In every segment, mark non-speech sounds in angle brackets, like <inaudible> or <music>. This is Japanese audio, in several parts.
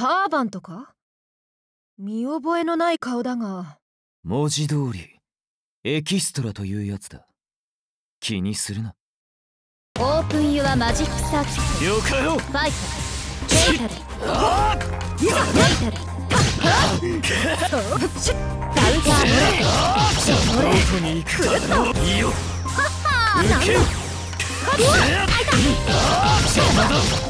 サーバントか？見覚えのない顔だが。文字通りエキストラというやつだ。気にするな。オープンユアマジックサーキッ了解よ。ト。ファイターケイタルいざケイタルダウンターどこに行く？かいいよ受け。よふさわしい逃がさん慣れてる甘い本性面白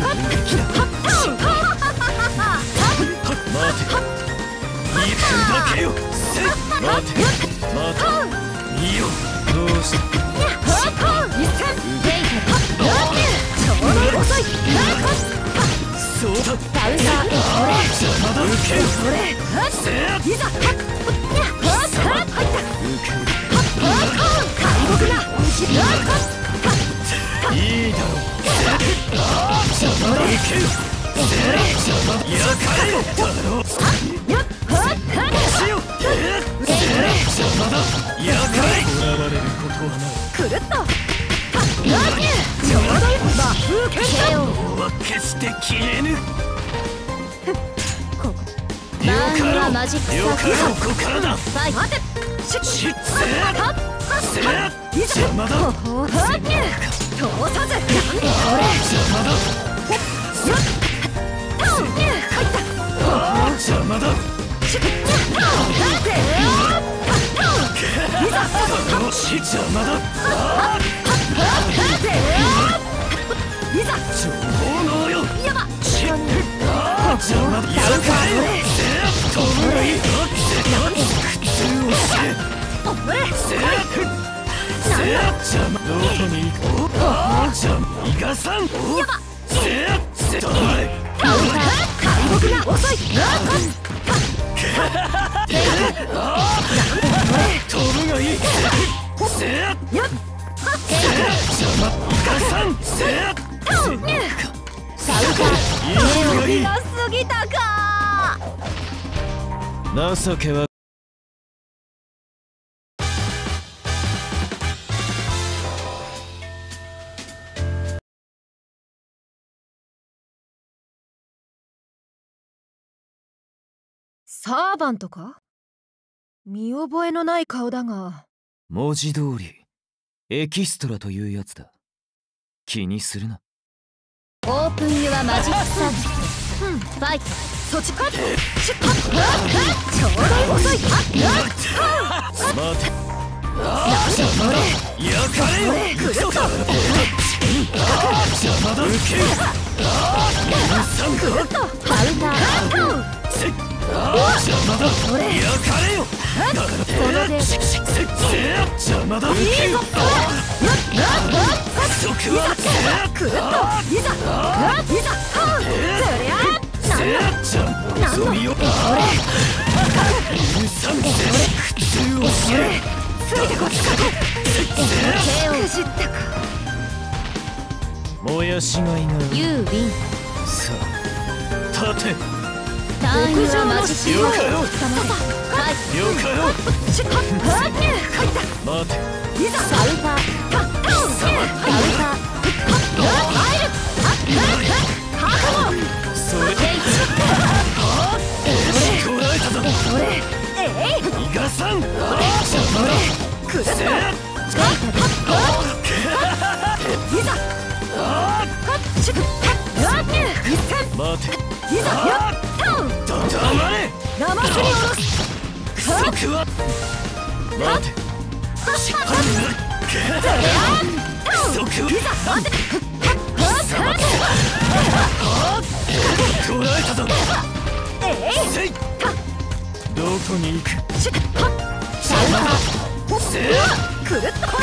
ジックサーよかった待て行くだけよ待て待て見よどうした遅いそうだダウンター邪魔だ受けるせいざ入った受ける敗北だいいだろう。邪魔だ受けるせ邪魔だやかしことは決して消えぬよバーンかろう。はマジックサよーキットかろうここからだ。ファイしっせせ邪魔だほほ通さず邪魔だ。邪魔だ。よし邪魔だ。情報能いいぎたか。情けは。サーバントか？見覚えのない顔だが。文字通りエキストラというやつだ。気にするな。オープンユアマジックサーキットファイトそっちかシュッちょうどいい遅い待てやかれよ邪魔だ受けるさん。かカウター邪魔だやかれよこの邪魔だん苦痛をせつい。てこっちか手をくじったかもやしがいがさあ立て隊員はマジシンを捕まえはいった待ていざカったったっ。うちょいな行くぞついてこい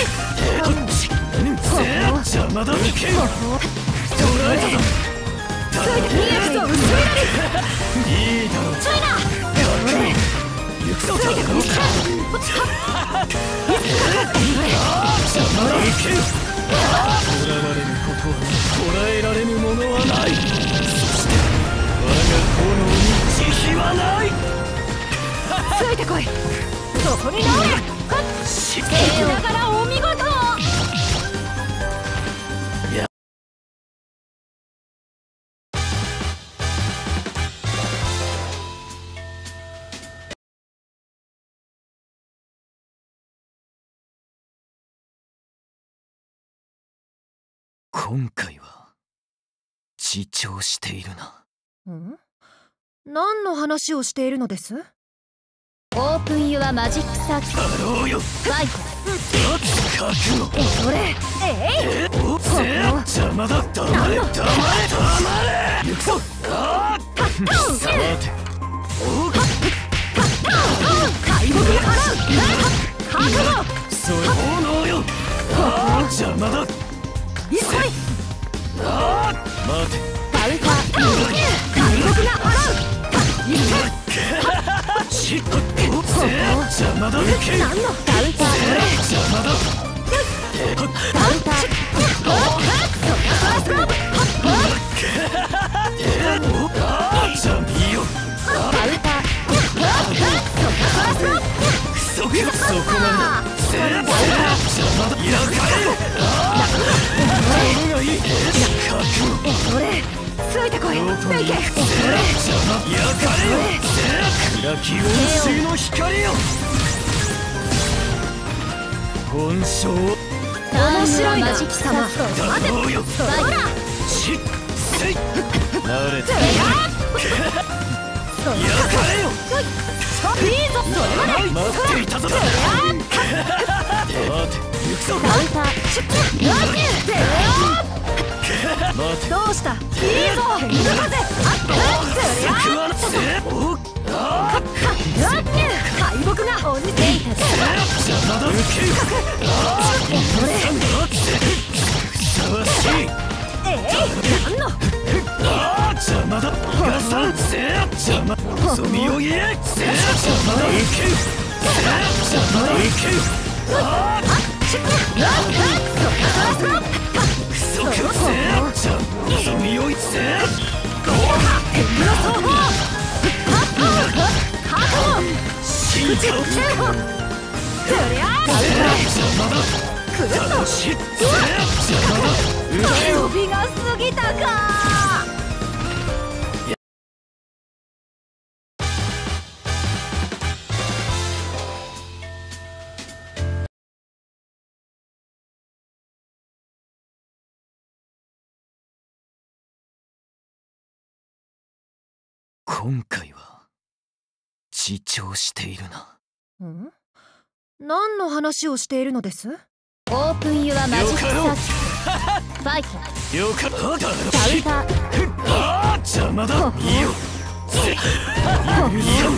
邪魔だ。<laughs> ついてこい。そこに直れしっか手ながら今回は自重しているな。ん？何の話をしているのです？オープンユアマジックサーキッだろうよファイト覚悟それえいえ？おせ邪魔だ黙れ黙れ黙れ。行くぞ。あーさてお敗北に払う。覚悟それ炎よ。邪魔だ急い。あー待て。カウンター敗北が払う一戦しっかりおせ邪魔だ何のカ。ウンター邪魔だカ。ウンターあーじゃあいいよカウンタークソクソこなんだせ邪魔だやかれ俺がいい覚悟そかれよ暗き温水の光よ本性ターンユ面白いなアマジックサーキッだろうよファイしっせい慣れてやかれよいいぞそれまで。待っていたぞだカウンター待てどうしたいいぞ天狗風あっ食わなせおあ敗北が鬼せい邪魔だ受けああふさわしいえい何のそみを言えせ邪魔だ受けせ邪魔だ受けああくそくせ邪魔そみを言えせ死んじゃうそりゃ邪魔だくるっと楽しいせ邪魔だ受け飛びが過ぎたか今回は自重しているな。ん？何の話をしているのです？オープンユアマジックサーキット。ファイトよかった。カウンター。ああ邪魔だ。いいよ。せいいよ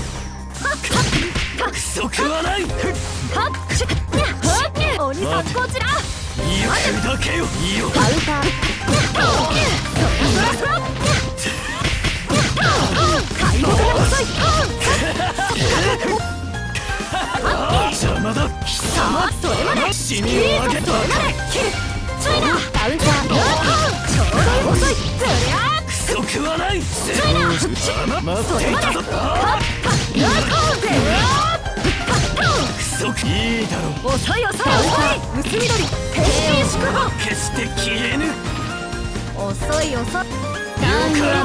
くそ食わないいいよはっ。しっ。にゃはっ。にゃ鬼さんこちらだけよいいよカウンター敗北遅い遅い。遅い薄緑決して消えぬ遅い遅い隊員は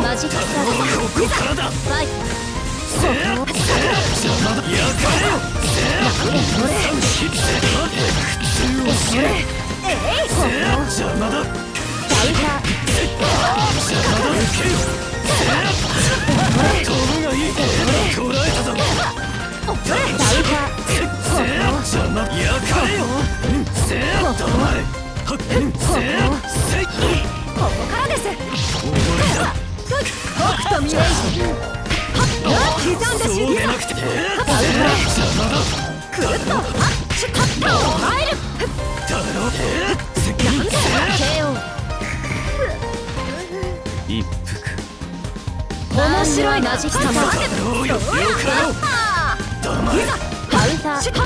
やかれよ。ここからです。北斗未来刻んでそうしでなくて邪魔だくるっとあシュッと入るだろせ KO 一服面白いマジックサー。ブだろうよよかろうあ黙れカウンター。シュッと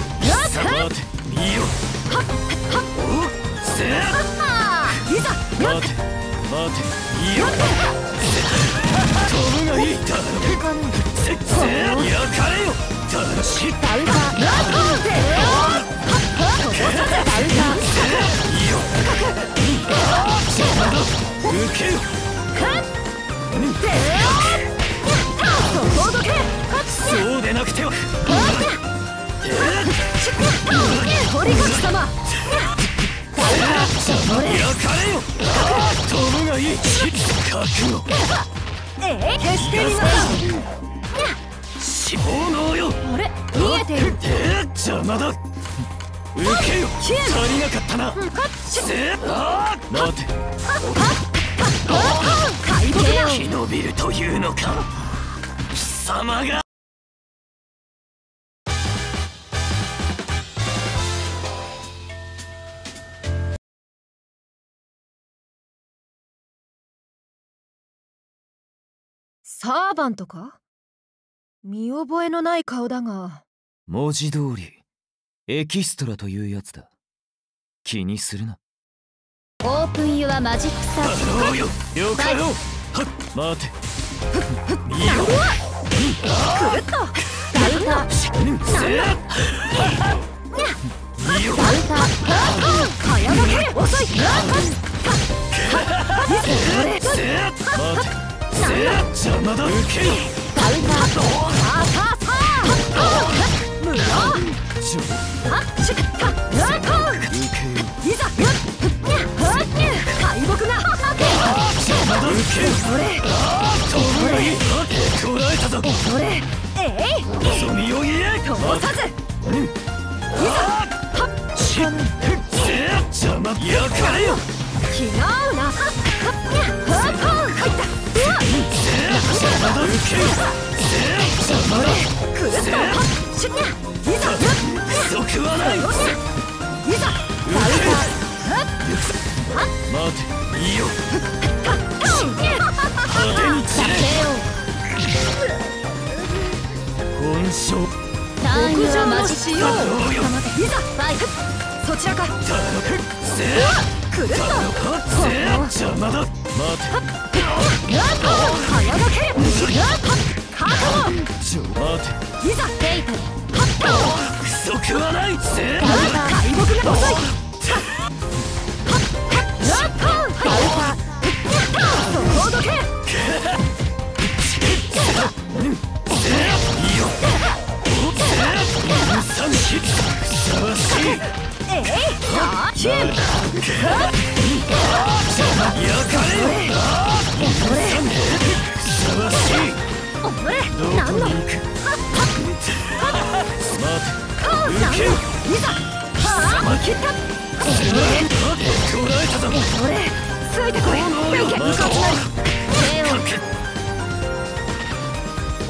さ待て見よおせあいざ待て。待て。見よ飛ぶがいいだろせせ焼かれよだろしいいよ邪魔だ受けよそこどけそうでなくては堀口様邪魔焼かれよ飛ぶがいい覚悟え？え決してみなさ死亡能よあれ見えているえー邪魔だ受けよ足りなかったなせあー待て敗北だ生き延びるというのか貴様がサーバントか？見覚えのない顔だが。文字通りエキストラというやつだ。気にするな。オープンユアマジックサーブろうよよかろう。はっ待て。見よカウンターせ見よカウンタ。ー早がけ遅い。せ待て。せ邪魔だ受けよカウンターさあさあさあ無駄ちょあしっ！邪魔だ受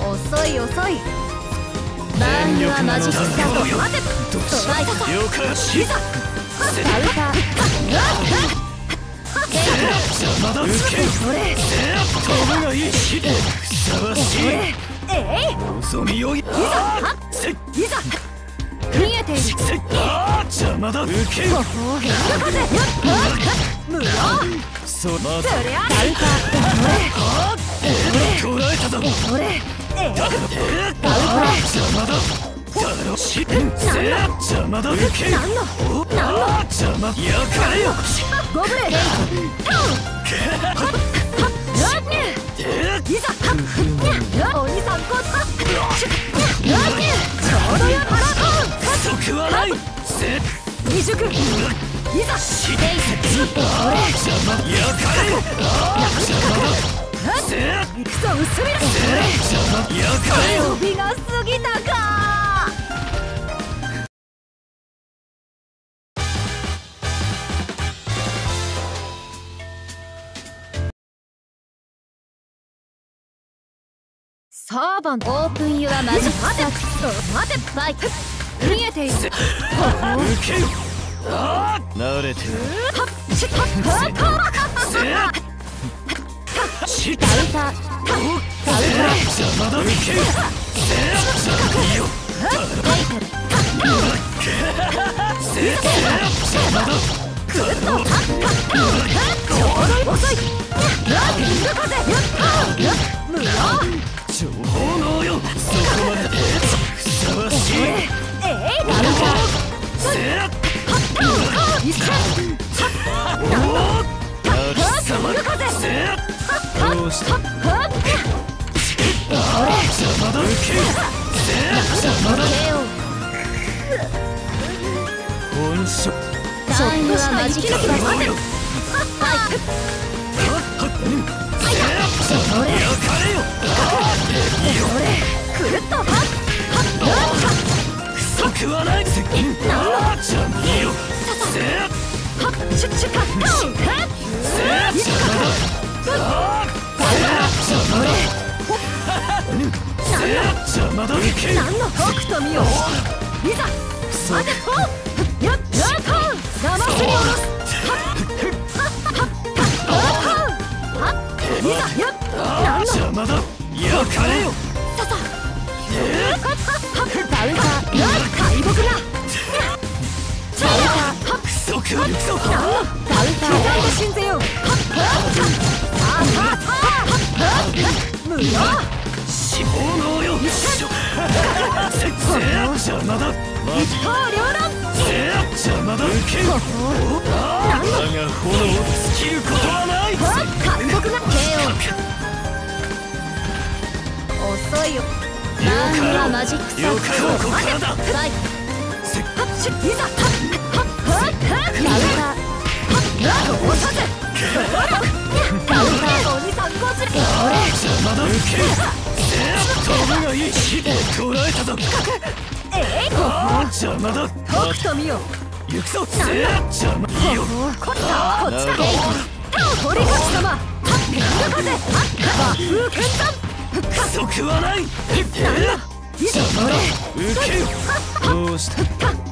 遅い遅いバーンユアマジックサーブ待てどうしファイトよかしカウンター邪魔だ受けよ俺飛ぶがいいしふさわしい俺えい望みをいざせいざ見えているせ邪魔だ受けよ風無駄そう待てそりゃ捕らえた。だだ邪魔だよかれよ。ゴブレーいざサーバンオープンユアマジ待て待てバイク見えている受け慣れてるはっしはっはっせしっダウター邪魔だ受け邪魔だ。遅いやっ風やった無駄情報能よそこまでふさわした邪魔だ受けよせ邪魔だ KO 本性ターンユアマジックサーキットどうよそれ焼かれよくるっとはっ不足はないぜああじゃねえよせはっはっせ邪魔だああせ邪魔だせ邪魔だ受けよ何の北斗見よいざ待てとやっと騙すに下ろすはっはっはっはっはっいざ。やっああ何の邪魔だ焼かれよささダウターやっ敗北だ不足はくっ無駄死亡能よせせ邪魔だ一刀両断邪魔だ受けよ。ああ我が炎を尽きることはないはっ敗北だ KO 遅いよターンユアマジッ。クサーキッ。よかろうこトこからだファイトせはっしいざはっはっはっはっどうした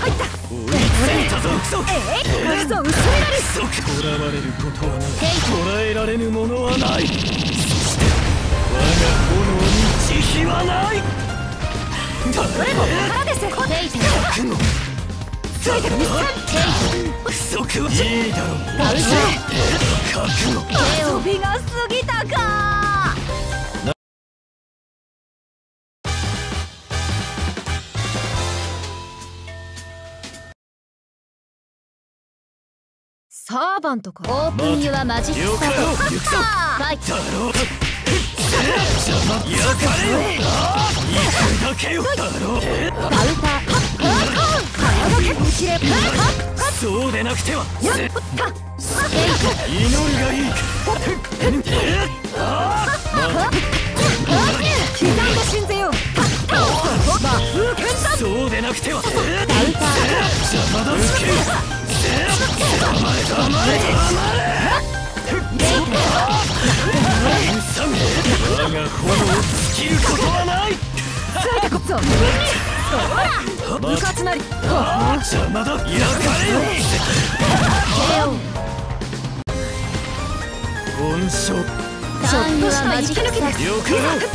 入った。追いついたぞクソえいこれぞ薄めなり不足囚われることはないテイト捕らえられぬものはないそして我がすテイト覚悟ついてみせん不足はいいだろうダウター覚悟 KO 遊びが過ぎたかサーバントか。オープンユアマジックよかサートファイトだろう邪魔焼かれよ行くだけよだろうダウター。早がけ見切れはっそうでなくては。祈りがいい刻んで死んぜよそうでなくてはよ黙れ黙れ黙れさ我が炎を尽きることはない。ついてこそそら部活なり。邪魔だ焼かれよ KO 本性ターンユアマジックサーキットよかろうフ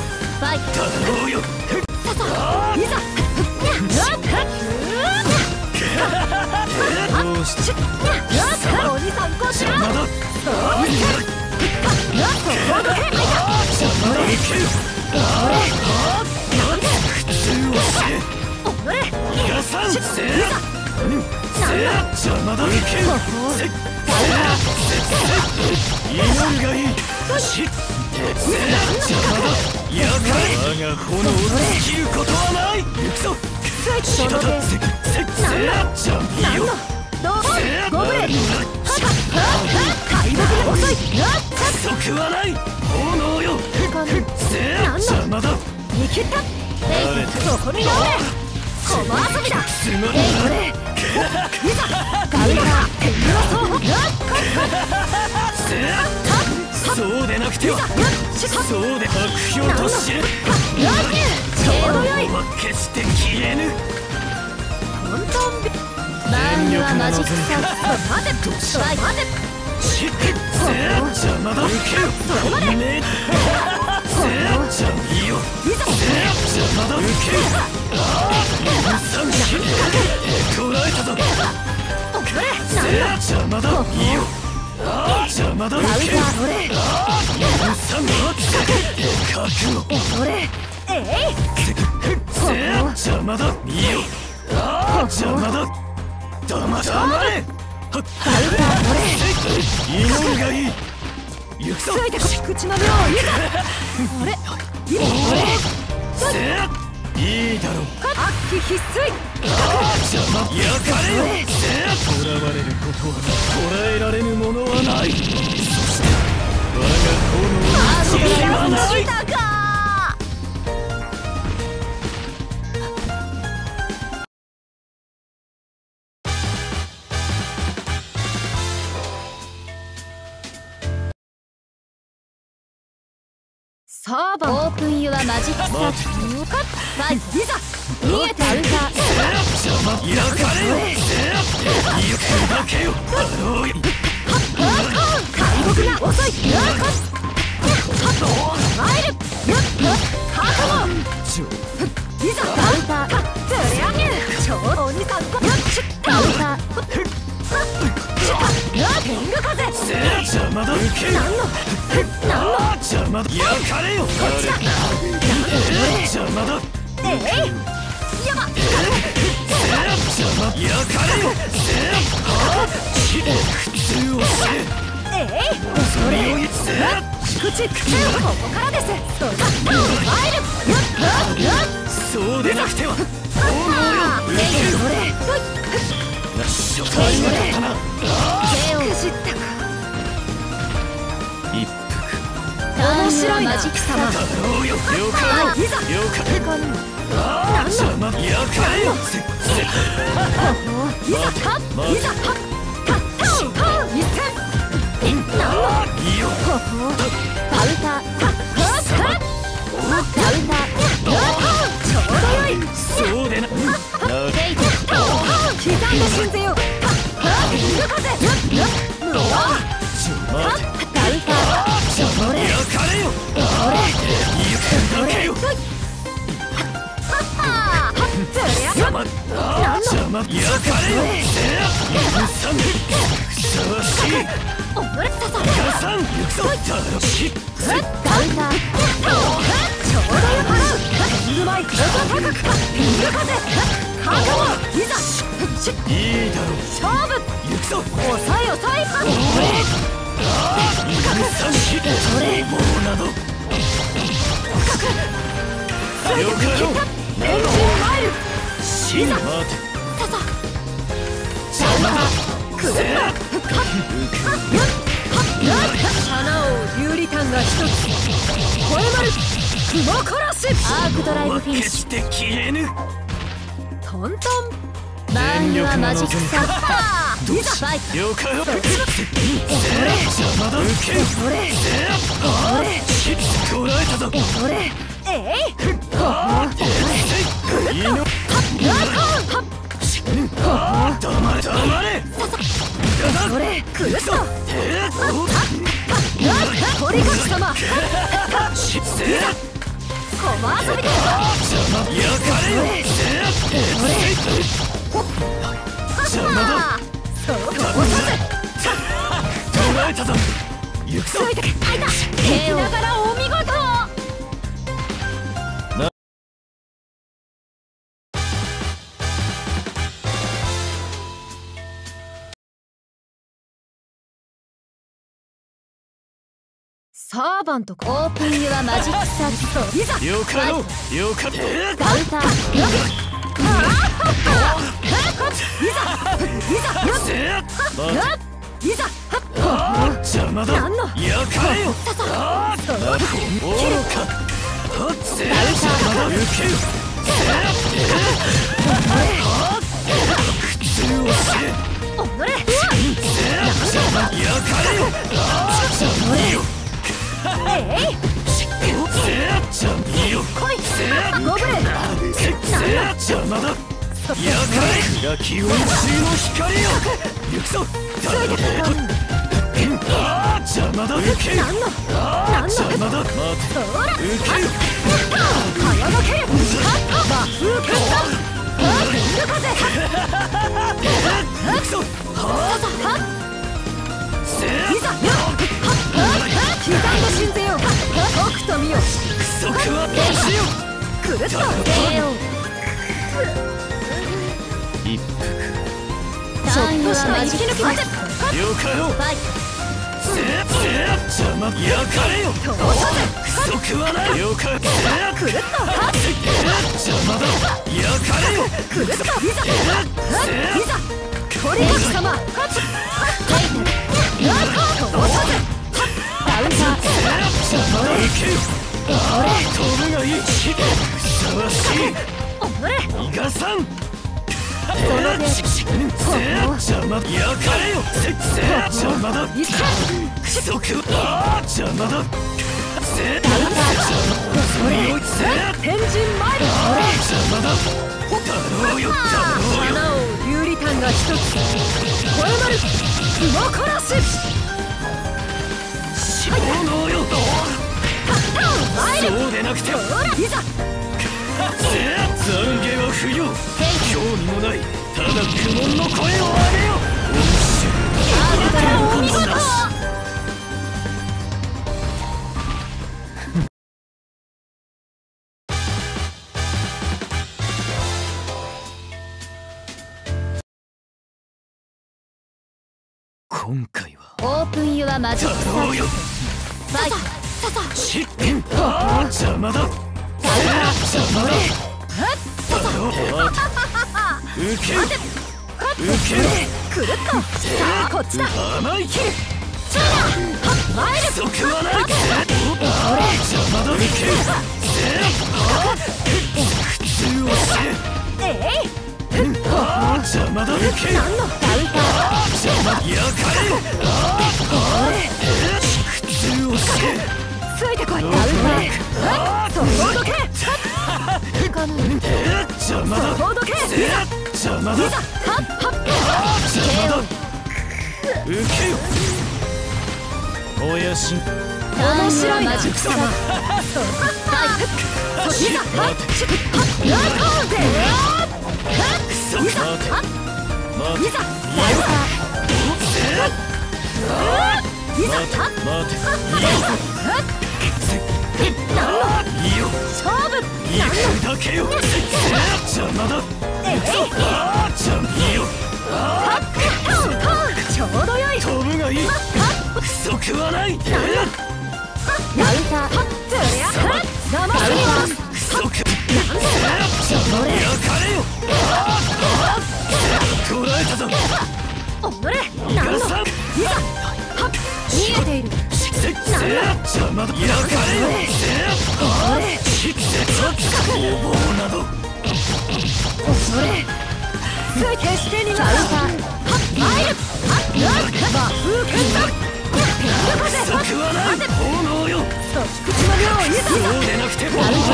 ァイトだろうよいざ我が炎を尽きることはない行くぞ仕方せせせ邪魔いいよどうご無礼敗北が遅い不足はない炎よせ邪魔だ見切った慣れ？てそこに直れこの遊びだすまないこれいざガウラ天狗の総北そうでなくてはそうで悪評と知るやちょうどよいは決して消えぬ。トントンビ場合にはマジックサー待て。どうし待て。しっせ邪魔だ受けよそれまでねせ邪魔いいよいざせ邪魔だ受けよ三匹捕らえたぞおれせ邪魔だいいよ邪魔だ受けよ俺。三匹覚悟俺えいせ邪魔だいいよ邪魔だ黙黙れはっ祈りがいい行く。ぞついてこ口の妙いざ俺い俺せいいだろう悪鬼必須邪魔焼かれよせ囚われることは捉えられぬものはない。我が炎に知りはないだか。サーバンオープンユアマジックサーキッよかっファイトいざ。逃げてかれよ。せ行くだけよ <laughs> あの敗北が遅いよかっ入る覚悟いざカウターかつり上げる超鬼さんこよっしっカウタ天狗風せ邪魔だ受けよなんのなんの邪魔だ焼かれよこっちだ邪魔だえいやば邪魔焼かれよせ苦痛をせえそれをせ口口ここからですそうだ入るよっよっそうでなくてはあーえいそれ。初回だったな手をくじった一ターンユアマジックサーだろうよ了はいいざかいざかいざかかったしか一戦なんのいいよカウンターかはっかカウンターちょうどよいってカウンター邪魔焼かれよ行くだけよはっつりゃ邪魔邪魔焼かれよ。せさんふさわしい俺ささ母さん行くぞだろしカウンターちょうどよ払う天狗舞高くか天狗風覚悟いざいいだろう勝負。行くぞ抑え抑え三匹棒などよかろうエンジンマイルし待てささ邪魔だ花を有利感が一つ。超えまる雲殺しアークドライブはフィニッシ決して消えぬトントンュバーンユアマジック。サーキッあーい。ざファイトよかろう邪魔だ。受けよ俺俺捕らえたぞ俺えいいいの黙れ黙れ俺くるっとえ堀口様っしせ駒遊びで邪魔焼かれよ邪魔だ。そうこうさ捕らえたぞ行くぞせついてあいた手をながらお見事サーバントかオープンユアマジックサーキットいざよかろうよかろうカウンターいざいざよっせいざ邪魔だ。なんの焼かれよささあー愚かはっせ邪魔だ受けよ苦痛をせおのれ邪魔焼か。れよあー邪魔よえいじゃいいよ来いご無礼邪魔だ。やかれきをの光よ行くぞああ邪魔だ受け何のああ何の邪魔だ待てそら受け早がける魔風決断風風行くぞせ僕と見よクソクワどうしよくるっと KO 一ちょっとした。息抜き待て了解よファイせせ邪魔やかれよ通さクソ食わない了解せずくるっと邪魔だやかれよよ飛ぶがいいふさわしいおれ逃がさんその手せ邪魔やかれよせせ邪魔だ一戦クソ食うああ邪魔だせカウンター邪魔だだろうよだろうよ花王有利炭が一つこれまる馬殺しそうでなくてほらいざ懺悔は不要興味もないただ苦悶の声を上げよお見事今回は。オープンユアマジックサーキッだろうよトファイトささしああ邪魔だ邪魔だ受け受けくるっとさあこっちだ甘いチャラは参るそくはないああ邪魔だ受け普通をしてえい邪魔だ受け何のカウンタ邪魔やかれよ普通をし。てーついてこいカウンターそこどけ邪魔だそこどけ邪魔だはっはっ邪魔だ受けよおやし。単位はマジックサーキッいざはいいざはっ待て何のいいよ勝負いくだけよ邪魔だえいああ邪魔いいよはっトントンちょうどよい飛ぶがいいクソいカウンよ捕らえたぞ。おのれ何のいざさんはっ見え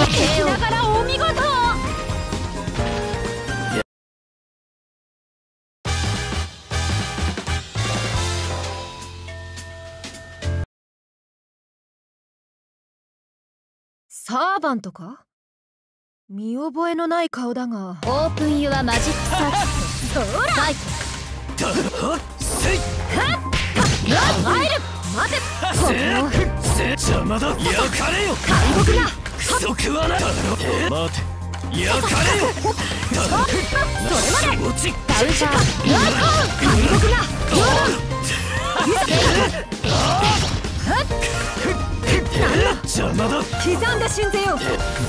ているながらお見事サーバントか？見覚えのない顔だが。オープンユアマジックサーキット。そら！ファイト！だはっせい参る待てこせ邪魔だやかれよ！敗北がクソ食わない！だろ待て！やかれよ！それまで！落ちカウン！ターヤーコー敗北が邪魔だ。刻んで信ぜよそ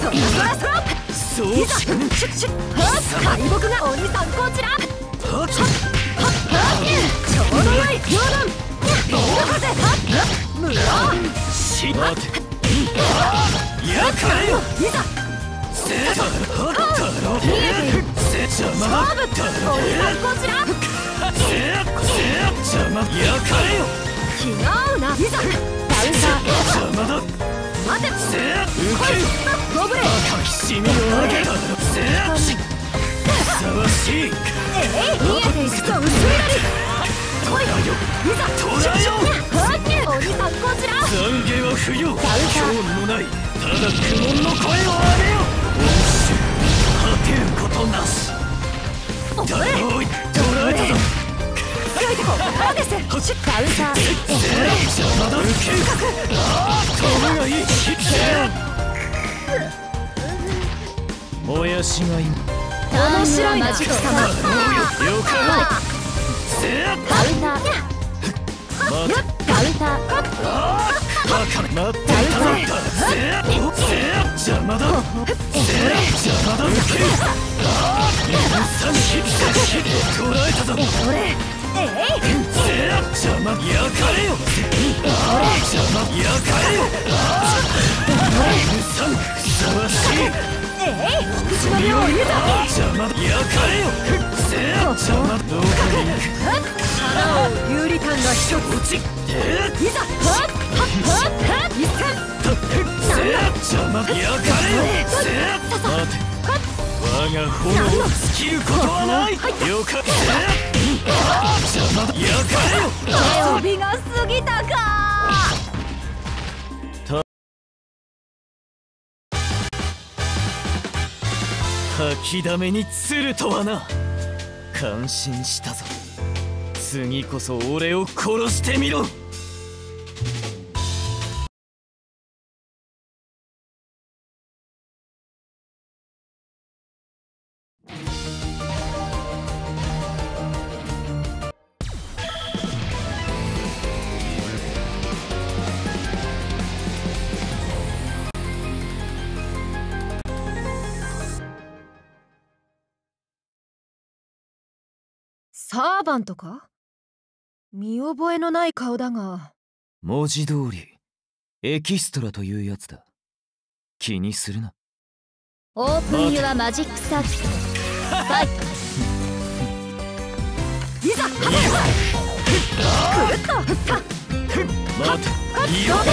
らそらそらそういざシュッシュッはっ敗北が鬼さんこちらはっはっはっちょうどよい両断ビル風はっ無論し待てやっかれよいざせだ。ろだ。ろせ邪魔だ。ハーブ鬼さんこちらせせ邪魔やっかれよ気が合うないざカウンター邪魔だ待てせ受けゴブレ赤きシミを上げただ苦悶の声を上げよ恩師果てることなしだろい捕らえたぞ強いとこからですシュッカウンター邪魔だ受けああ飛ぶがいいもやしがい面白いな。マジック様ーどうよよかせカウンターカウンターカ待っていたのだせおせ邪魔だ邪魔だ受けああ三匹捕らえたぞ俺邪魔焼かれよ我が炎を尽きることはないよかったああ邪魔だ焼かれよ遊びが過ぎたか吐きだめに釣るとはな感心したぞ次こそ俺を殺してみろサーバントか？見覚えのない顔だが。文字通りエキストラというやつだ。気にするな。オープンユアマジックサーキット。ファイトいざはっくるっと振った待ていいよ俺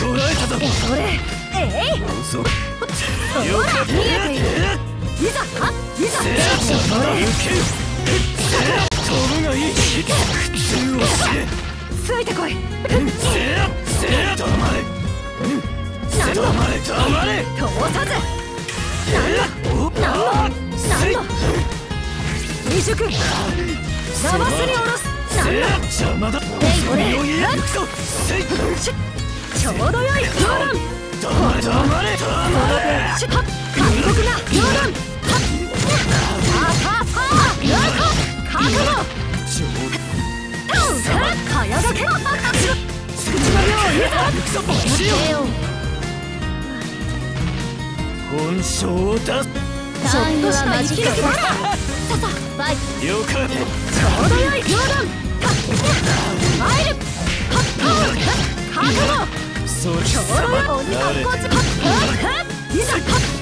捕らえたぞ俺えちょうどよい。評論よ本性を出すターンユアマジックサーキットささファイト了解ちょうどよい評論はっ参るはっはっ覚悟ちょうどよい鬼誰格好つはっはっいざはっやったとほどけはっ敗北が遅いはっはっ速度邪魔だ受ける捕らえたぞ俺えい逃がさんあー邪魔受ける何のあー邪魔焼かれよあー焼かれよあーうかか待っ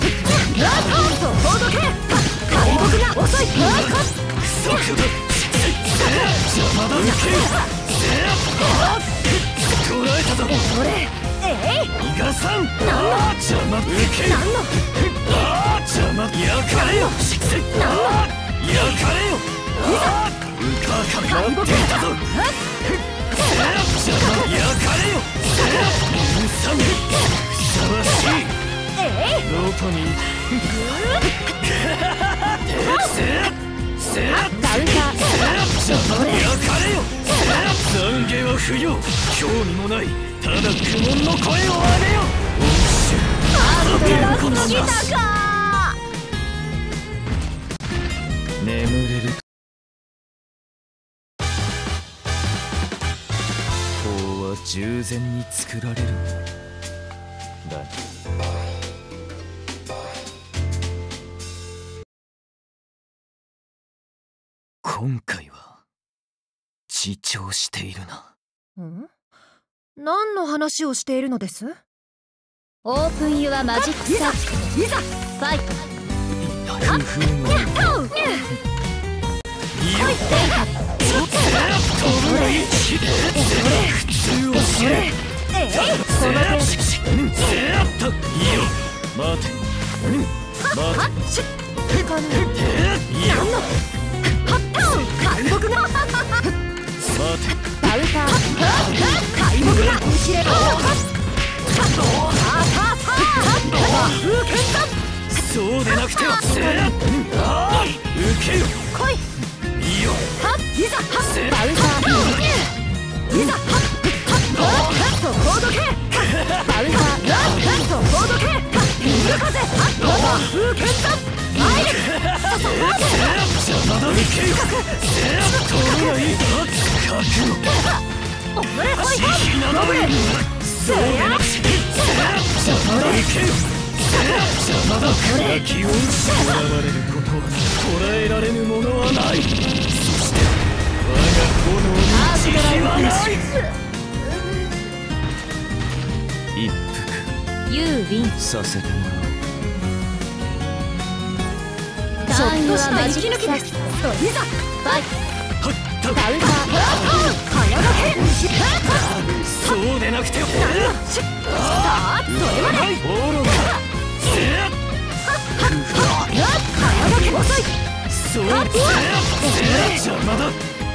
に不要興味もないただ苦悶の声を上げよ恩師果てることなしか眠れる法は従前に作られるだ。今回は自重しているな。ん？何の話をしているのです？オープンユアマジックサーキット。いざファイト不風のやっと敗北が待て。ダウタ。ー敗北が打ちれそうでなくては。せっ。あい受けよ来いいいよいざはっ。せっ。ダウターいざはっ。はっ。はっ。そこをどけダウターそこをどけビル風受けよさせてもらちょっとしたマジック息抜きだ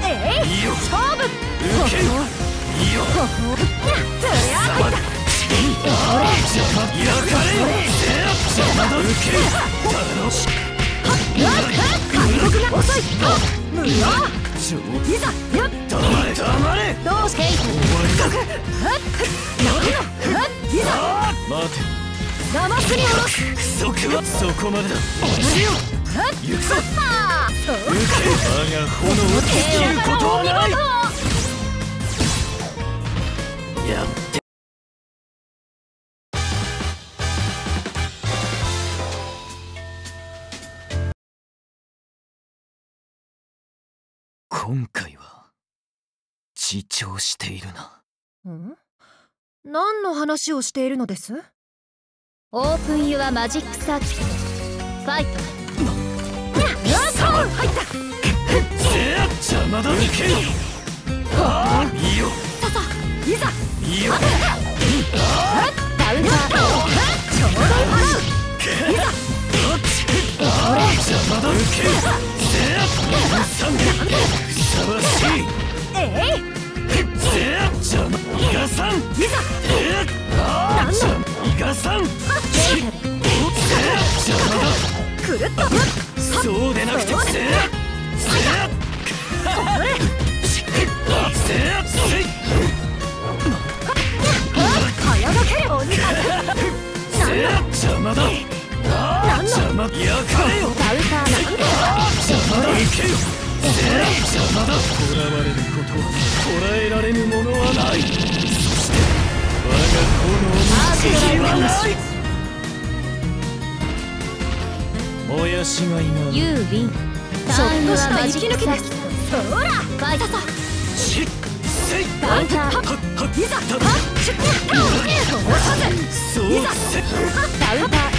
えいいいよし敗北が遅い無料ちょいざやっ黙れ黙れどうしてヘイト何のいざ待て生すに下ろす不足はそこまでだ行くぞはあそう受け我が炎を尽きることはないやっ今回は自重しているな。ん？何の話をしているのです？オープンユアマジックサーキット。ファイト。やった！入った邪魔だ受けよ！ああいいよ！ささいざ！いいよ！ダウター。ちょうどい払うどっち。ああ邪魔だ受けよ！せやさんふさわしいえい邪魔伊賀さんいざえああ邪魔伊賀さん邪魔だくるっとそうでなくてせやがけ鬼かせや邪魔だああ邪魔焼かれよ邪魔だ行けよ邪魔だ囚われることは捉えられぬものはないそして我が炎に慈悲はもやしがいがユウンちょっとした息抜きですほらファイトしせいダウタはっいざはっシュッ通さずそうせダウター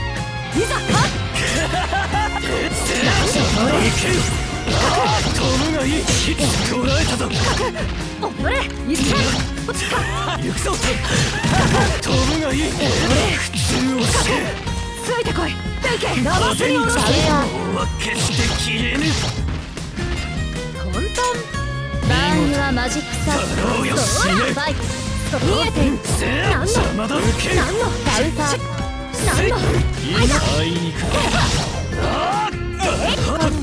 いたぞせっせいざカウンター声を上げよアウトだることな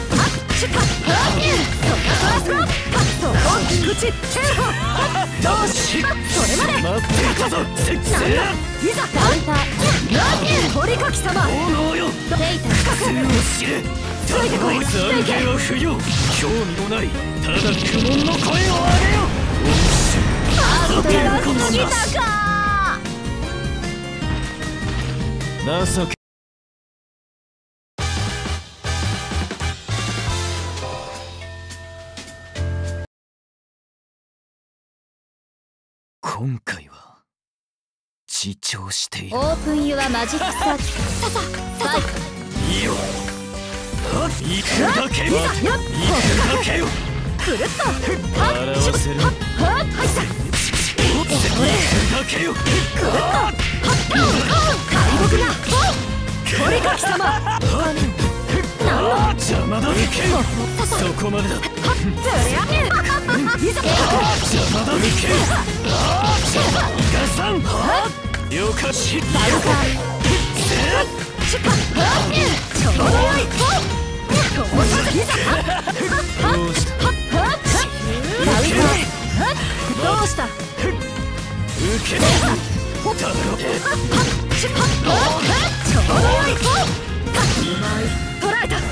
来た情け今回は自重している。オープンユアマジックサーキットさささいいよはっ行くだけよ行くだけよくるっと表せるはっはっ入った行くだけよ敗北が堀垣様あー邪魔だけそこまでだずりゃいざ邪魔だけあー邪魔イカさんはっよかし。バウカシュカちょうどよいとおさずいざどうしたはっバウカどうした受けだろちょうどよい捕らえたなっ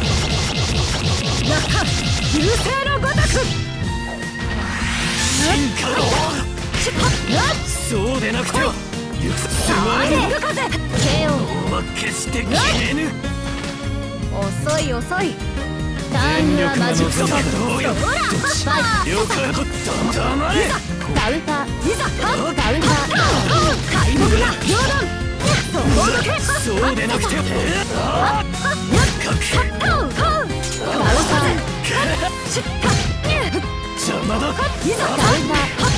流星のごとく進化のそうでなくては行くして消えぬ遅い遅いほらトバイよか。った黙れカウンターいざカウンター敗北が両断そうでなくてはかくハウハウバウカシュッカ邪魔だいざだ覚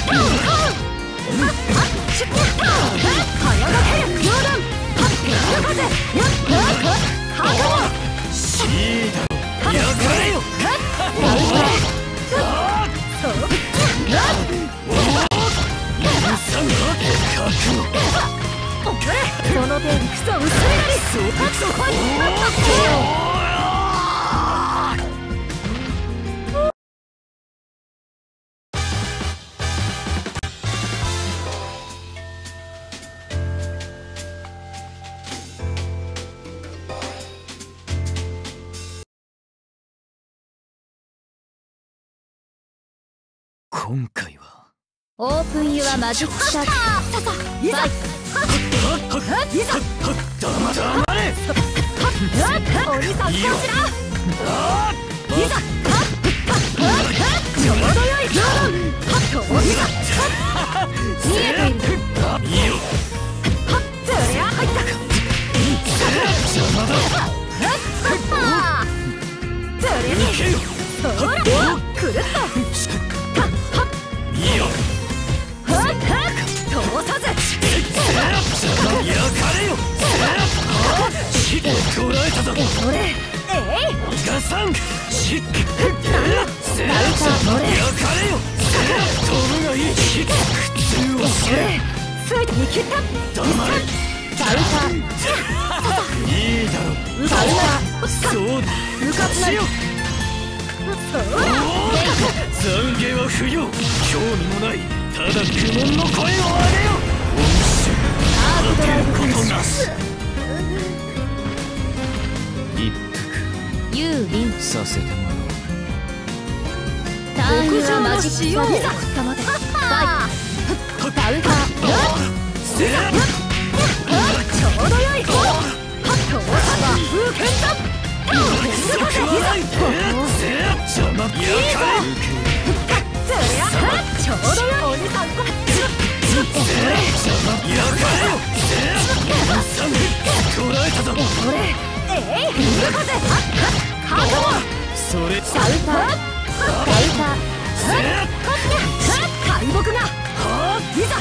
悟その手にクソ薄めなりそうくそ今回は。オープンユアマジックサーキッささいい両断いざ見えているあいいよ。懺悔は不要興味もないただ苦悶の声を上げよ。<laughs> 一ユーリン服させてもらターンユア極上のマジックサーキ塩ット様でバウカおうせちょうどよいほら通さば風剣だちょうどよいお兄さんざ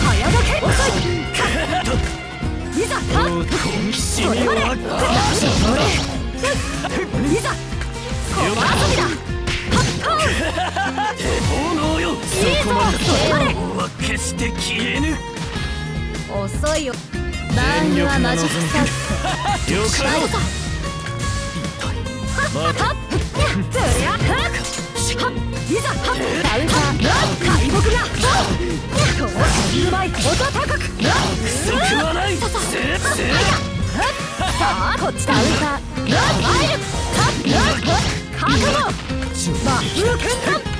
早がけ遅いいざ本気にはいざ小遊びだそこまでそこまでは決して消えぬ遅いよバーンはマジ了解バイ待てずりゃはっはっいざはカウンター敗北がとうまい音高く不足はないせせさあこっちだカウンター参る覚悟魔風剣だ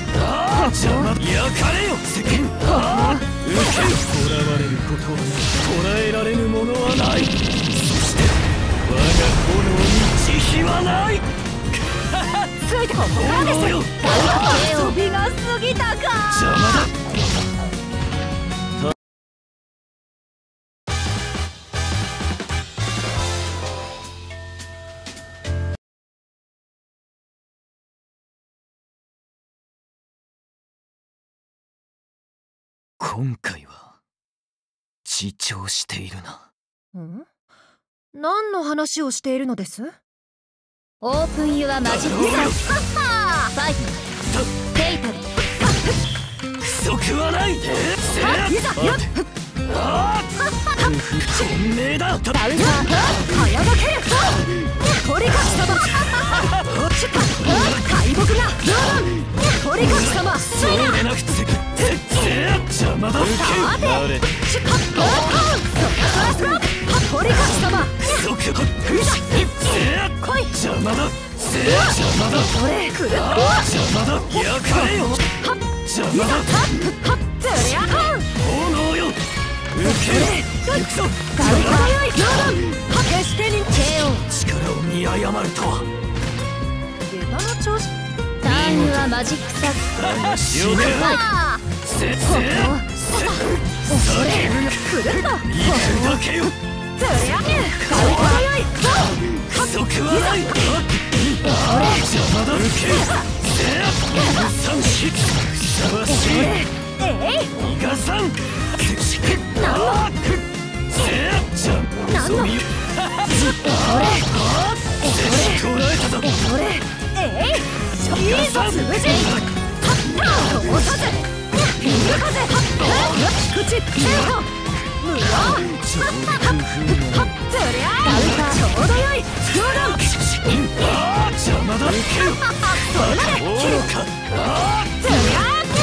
邪魔焼かれよ。世間。あー受けよ囚われることはないえられぬものはないそして我が炎に慈悲はないついてここからですよ遊びが過ぎたか邪魔だ今回は自重しているな。ん？何の話をしているのです？オープンユアマジック。サーブファイト。テイトル不足はないせいざよっ。本命だ。カウンター早がける鳥かき様敗北が鳥かき様そうでな邪魔だ受さてけあれしっかり鳥かき様不足はせ来い邪魔だ邪魔だ俺くるっ邪魔だ焼かれよ邪魔だはっはん炎よ受け行くぞガルカよい決してに KO 力を見誤るとは下駄の調子ターンユアマジックサー死ねブファイあせせ俺くるっと行くだけよずりゃガルカよい不足はない邪魔だ受けろせ三四ふさわしい逃がさん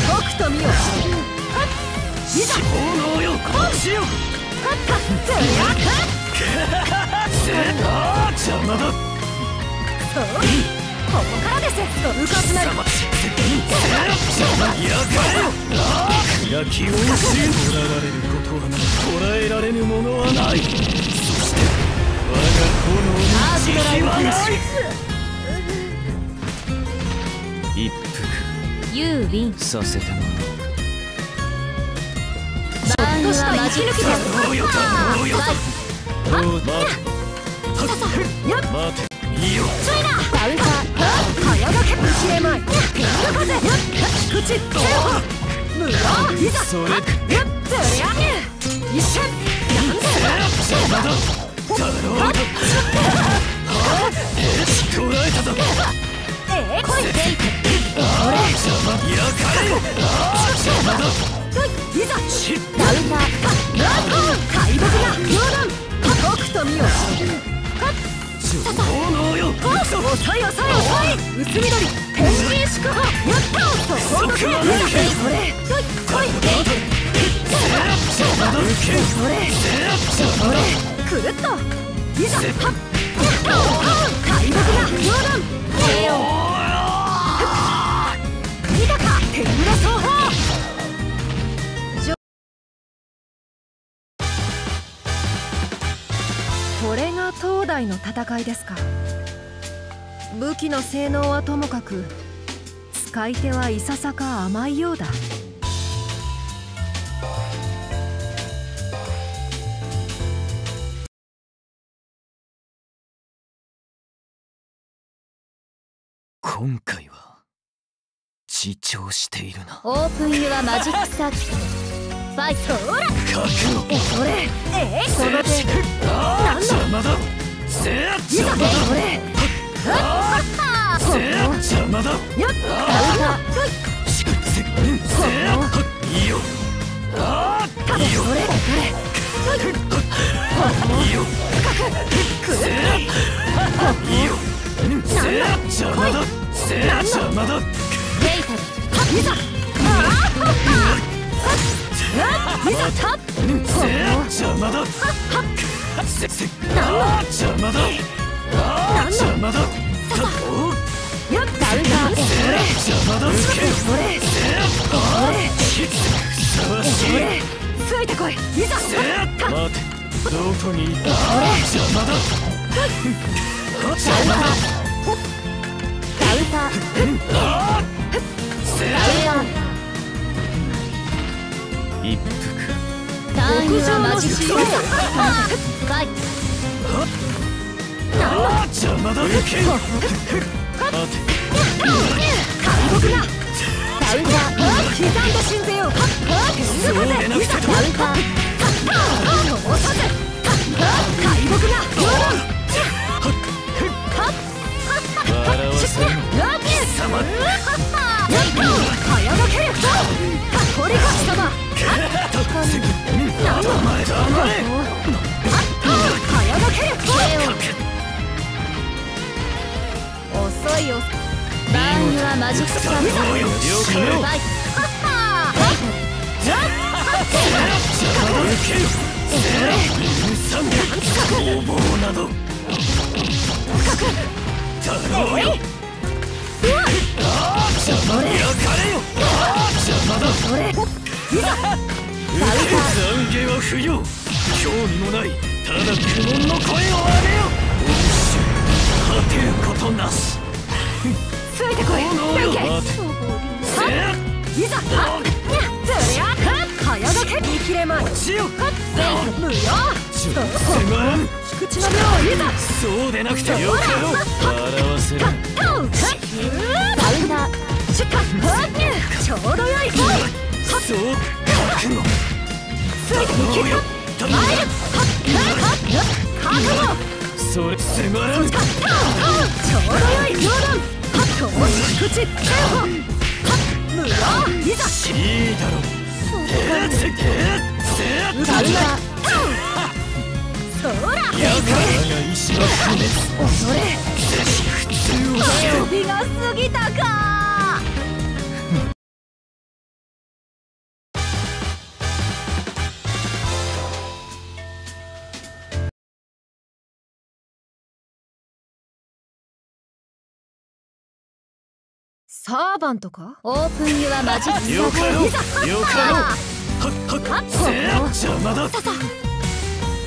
僕と見よ。<laughs> いざ炎よ。こしよずりゃせあー邪魔だそうここからですうかつならわれることはない捕らえられぬものはないそして我が炎に慈悲はない一服ユーウィンさせてもらバーンユアマジックサーブおうよいいよちょいなカウンター早がけ内へ前ビル風やっ口ペホ無用いざそれやっずりゃ一瞬なんで邪魔だだろう捕らえたぞええ来いテイトあー邪魔やかれよあー邪魔だいざしルカウンター敗北が冗談僕と見よ炎よおさいおさいおさい薄緑天神祝砲やったそこのけそこはないそれ来い邪魔だ受けろそれ邪魔だくるっといざはっ敗北が冗談 KO 見たか天裏双方が東大の戦いですか？武器の性能はともかく使い手はいささか甘いようだ。こ今回は自重しているな。オープンユアマジックサーキット。ファイト。ほら覚悟。それ。えいその手あー。邪魔だ邪魔だ邪魔だよっダウンしせせやいいよあー。いいよそれいいよせやいいよせや邪魔だ一服ターンユアマジックサーキット極上の邪魔だ受け待て開獄なダウンター刻んで死んでよすぐでそうでなくていざダウンター通さず開獄なよ笑わせろラピス様早がける堀越様黙れ黙れ早がける KO 遅いよバーンユアマジックサーキットどうよ了解ファイ邪魔だ受けるせや三攻防などだろうよ邪魔だ懺悔は不要興味もないただ苦悶の声を上げよお主果てることなしついてこい炎よ弁慶待てせやいざはっずりゃ早がけ見切れまいしよ無用ちょせまん菊池の妙いざそうでなくてよかろう笑わせろタウンダウンターしかちょうどよい。そう覚悟ついて見切よった頼む覚悟それせまらんちょうどよい両断菊池警報無用いざいいだろうえせけせやダウンターそらやからが石の不滅恐れ普通をして飛びが過ぎたかサーバントか？オープンユアマジックだ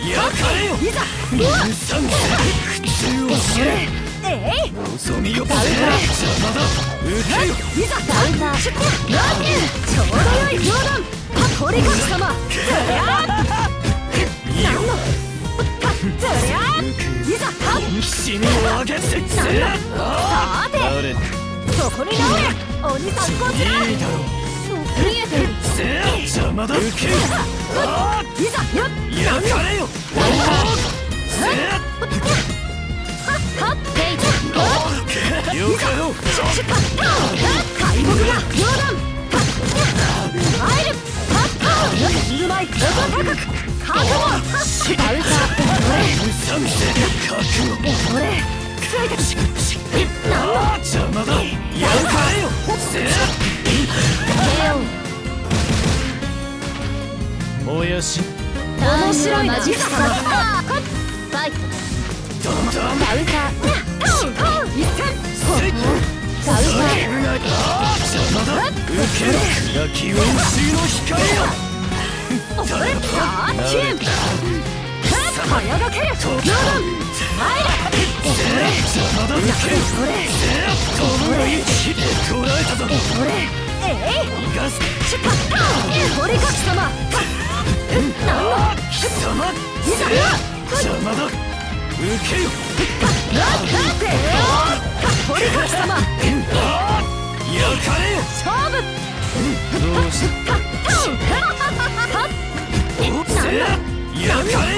やかれよ。いざ。二三普通をえい望みよ邪魔だ。受けよ。いざ。ダウンター。ちょうどよい両断堀越様。の。ずりゃ。いざ。はっ。本気にを上げて。さて。誰そこに直れ。鬼さんこちらいいだろう見えてるせや邪魔だ受けよあいざよっーやかれよせやはっフェイトよかろうしか開幕が両断入るはっうまい音高く覚悟ダウンター二三覚悟俺ついてあー邪魔だやる両断邪魔だ受けろ俺飛ぶがいい捉えたぞ俺えい逃がすしか堀越様あー貴様いざ邪魔だ受けよ堀越様焼かれよ勝負どうしタッタンおっせ焼かれ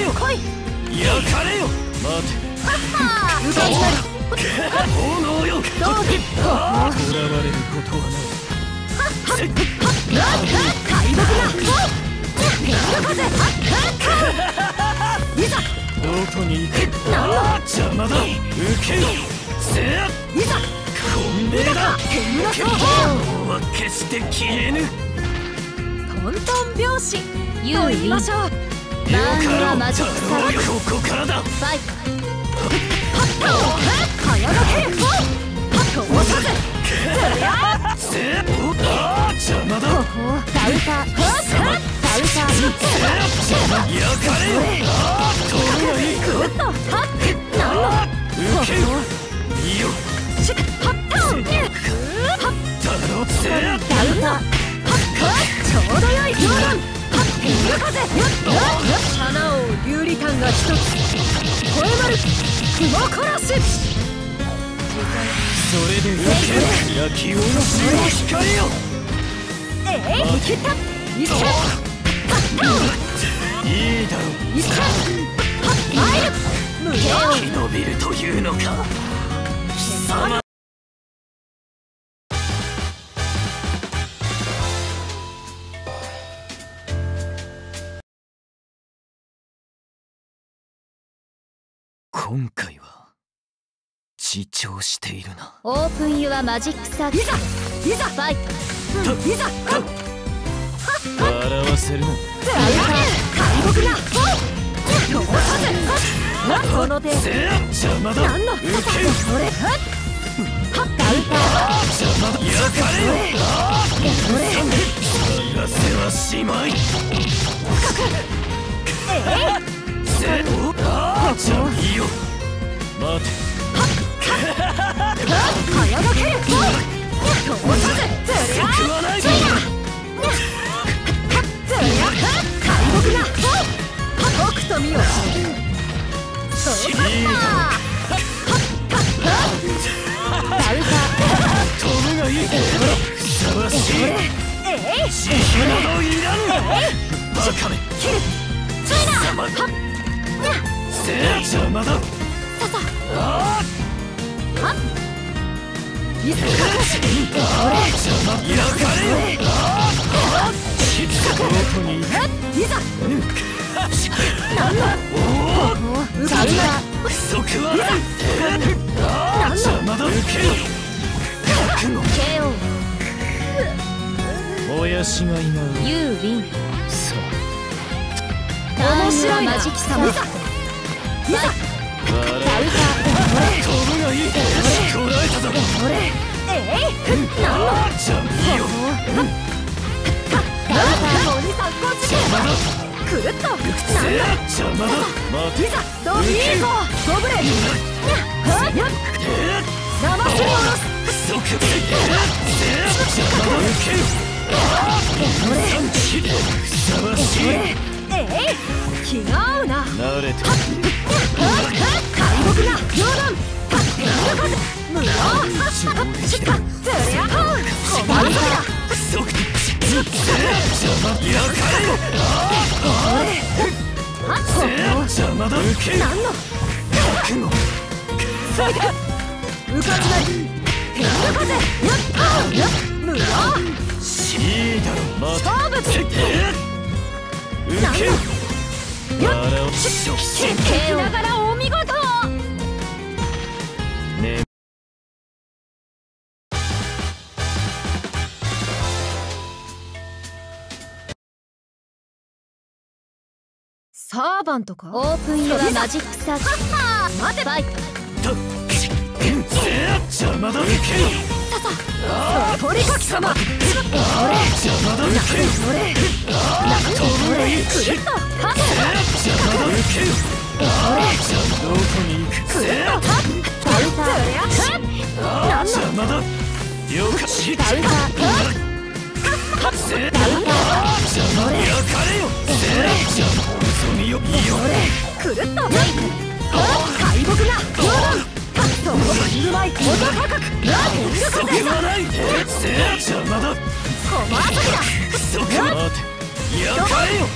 よ来い焼かれよ。待てよいしょうマングはマジックサービスここからだファイト早がけ通さずせおっ邪魔だダウターダウター邪魔焼かれよ飛ぶがいいぐっとはっなんの受けよいいよしはっとはっだろせダウターちょうどよい評論はっ天狗風花を有利炭が一つ。えまる雲殺しそれで焼き下ろしの光よ。えいた。一いいだろ無料びるというのか貴様今回は自重しているな。オープンユアマジックサービス。いざいざファイト。いざ笑わせるな。敗北な通さずこの手せ邪魔だ何の受ける俺はっダウタ邪魔だ焼かれよ俺言わせはしまいせおあじゃあいせ邪魔だささだ受けよ覚悟 KO おやしがいがユーリンそうターンユア面白いな。マジックサービスいざダウ笑タ飛ぶがいい捕らえたぞ俺えい何のあじゃあいいよダウタ鬼参考事件邪魔だくるっとせなんだ邪魔だ待ていざドミーゴゴブレンはっやっ生すりおろす不足せ邪魔だ受けよふさわしいえい気が合うな。慣れな冗談たってる風無料しかずりゃ困るぞや不足邪魔焼かれ邪魔だ受けよ何の覚悟ついてうかつない風やっやっ無料いいだろ勝負せ受けよ笑う聞きながらお見事。ねサーバントか？オープンユアマジックサービス待て。ファイト。と邪魔だ受けよささ鳥様。邪魔だ受けよ俺飛ぶがいいくるっとはっ邪魔だ受けよどこに行くくるっとはっダウタずりゃなんの邪魔だ了解しダウタせ邪魔焼かれよせ邪魔望みよいいよ俺くるっと敗北な冗談うまい音高くな天狗風言わない邪魔だ駒遊びだクソか待てやかれよ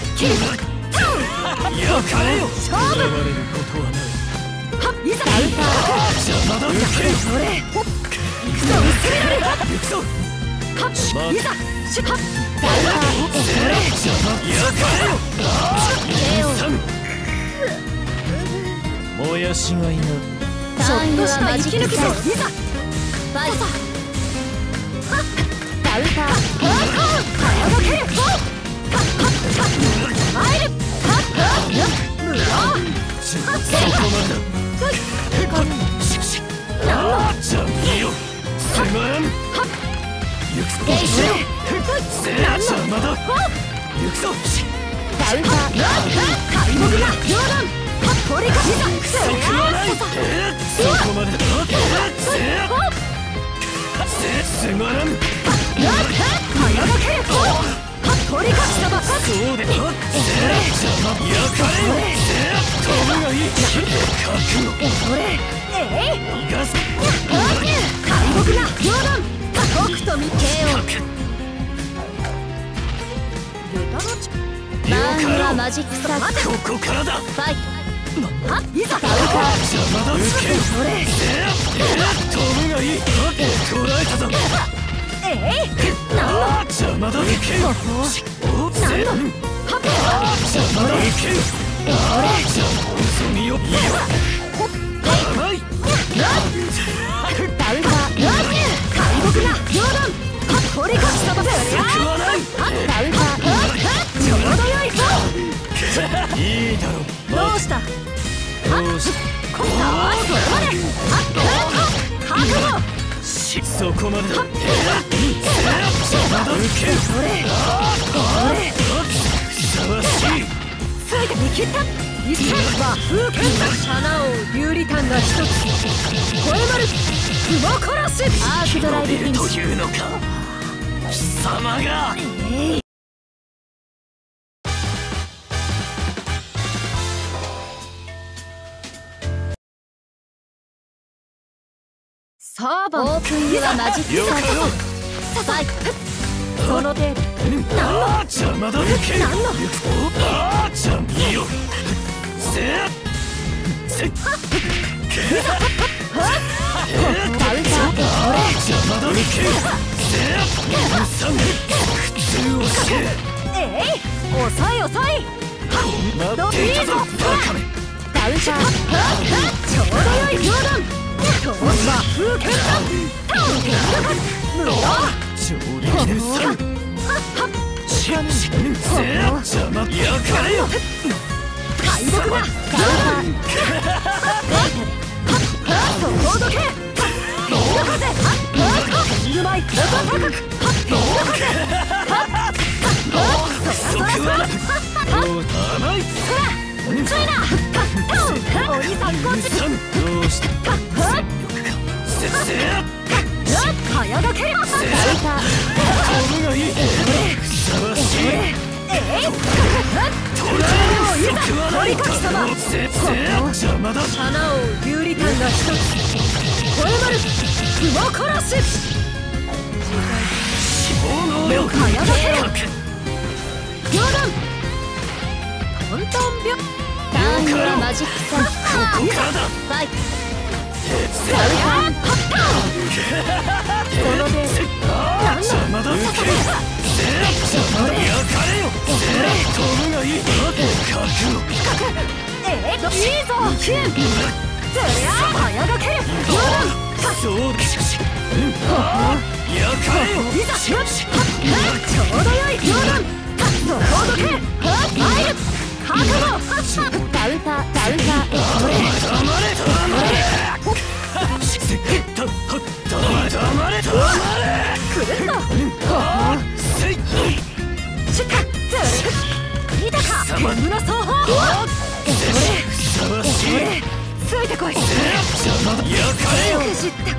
やかれよ勝負れることはないはっいざ邪魔だ受けそれ行くぞ薄められ行くぞっいざしはっ邪魔やかれよさんもやしがいな。ちょっとした息抜きぞックサーブいざファイトカウンターはっはがけるほっはっはっはっ参るはっはっ無料そこまでだししなんのじゃあいいよすまんはっ行くぞ停止せー邪魔だ行くぞカここはないそこまですまらん早がけるほっこれか貴様そうれよせー飛ぶがいい覚悟それえい北斗未 KO 豚のちママジックサーブここからだ。ファイトいいだろう。どうした？どうしこさあそれまではっ覚悟しそこまでだ邪魔だ受けそれそれふさわしいついて見切った？一戦和風剣花王流理丹が一つ超えまる雲殺しアークドライブフィニッというのか貴様がサーバンオープンユアマジック。サーブファイの程度。あー邪魔だ受けなんの？あー邪魔いいよ。せせカウンター邪魔だ受けせさん普通をせえい遅い遅い待っていたぞバカめ。カウンターちょうどよい冗談風剣無料上出来でさししせ邪魔やかれよ開目がカウンそこをどけ風うまい音高くそこは甘いついなお兄さんこっちさんどけるター飛ぶがいいふさわしいえい捕らえるそこはない鳥か貴様せせ邪魔だ花王流理丹が一つ超えまる雲殺し死亡能力早がける冗談トントン病ターンユアマジックサーブここからだファイトこので邪魔だ受けせ邪魔だやかれよ。せ飛ぶがいい覚悟えいいぞキュンずりゃ早がける冗談そうかしかしやかれよいざしよちょうどよい冗談覚悟カウンターカウンター黙れ黙れせたた黙れ黙れくるっとせいしっかずり見たか天狗の双方ふさわしい俺ついてこい邪魔だやかれよよく知ったか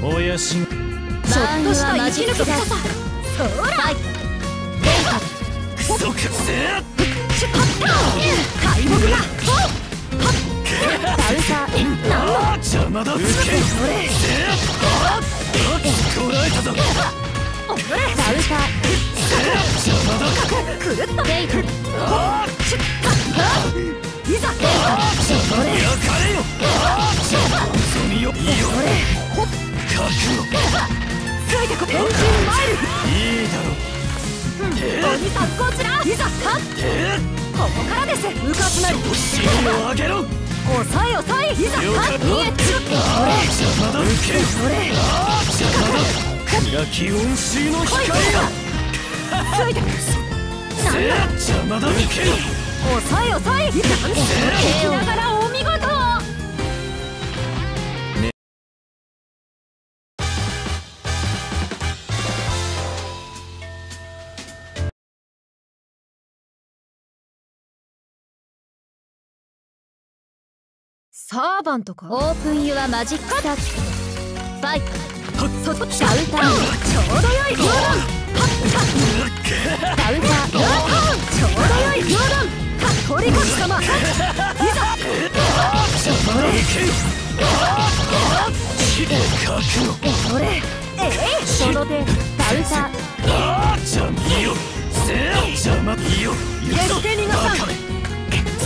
もやしちょっとした息抜きさ。さそらいいだろう。鬼さんこちら。いざかえここからです。うかつなり。尻を上げろ。遅いざか了解逃げつああ邪魔だ受け。それああ邪魔だ焼き温水の光がついてせや邪魔だ受け遅い遅いいざ聞きながらサーバントか？オープンユアマジックサーキットファイトそそダウターちょうどよい両断ダウターちょうどよい両断か鳥かき様いざ邪魔だ受け覚悟それえいその手ダウターああ邪魔いいよせや邪魔いいよゲスケニガさんバカめせせや邪魔いいよダウター早がけ両断かそこどけちょいなさん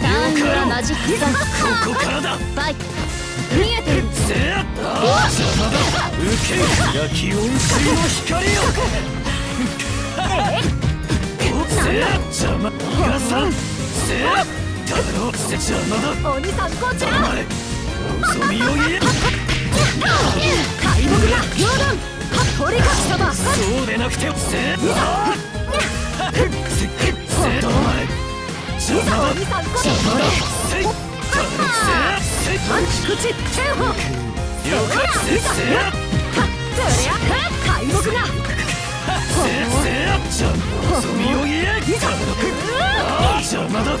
ターンユアマジックサーキッここから。だトファイ見えてるせやああ邪魔だ受け焼き温水の光よせや邪魔逃がさんせやだろせ邪魔だ鬼さんこちら。黙れ望みを言え敗北が両断鳥かき様そうでなくてせあせせ黙れ邪魔だ鬼さんこち邪魔だら。せだ敗北がせせや邪魔望みを言えああ邪魔だ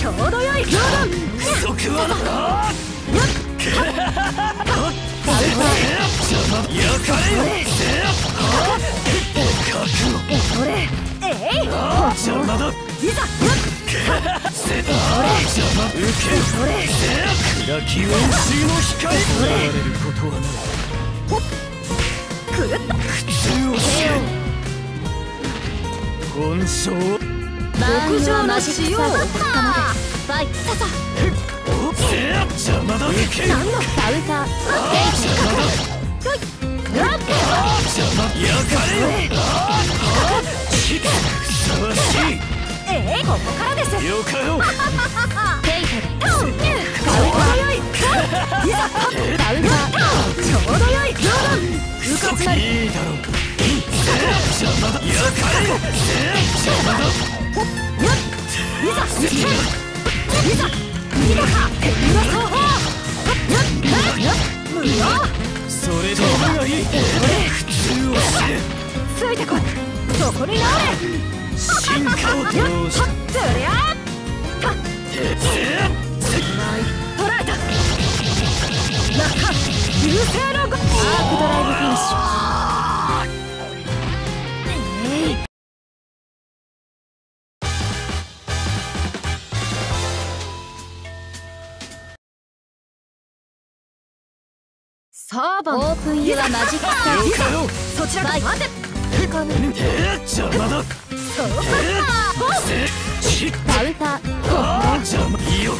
ちょうどよい。両断不足はあせや邪魔焼かれよせや覚悟それえい邪魔だいざせああ邪魔受けそれせや焼き温水の光られることはないくるっと普通を知れ本性バーンユアマジックサーキットファイトさ邪魔だ何のダウターゲイ邪魔焼かれよ。ふさわしいえいここからですよ。かよトゲイトちょうどよいいざダウターちょうどよい両断うかつなりいいだろうせや邪魔だ焼かれよ。せや邪魔だアークドライブフィニッシュサーバンオープンユアマジックサーキッよかよそちらから待てえ邪魔だそうかせしトダウターああ邪魔いいよ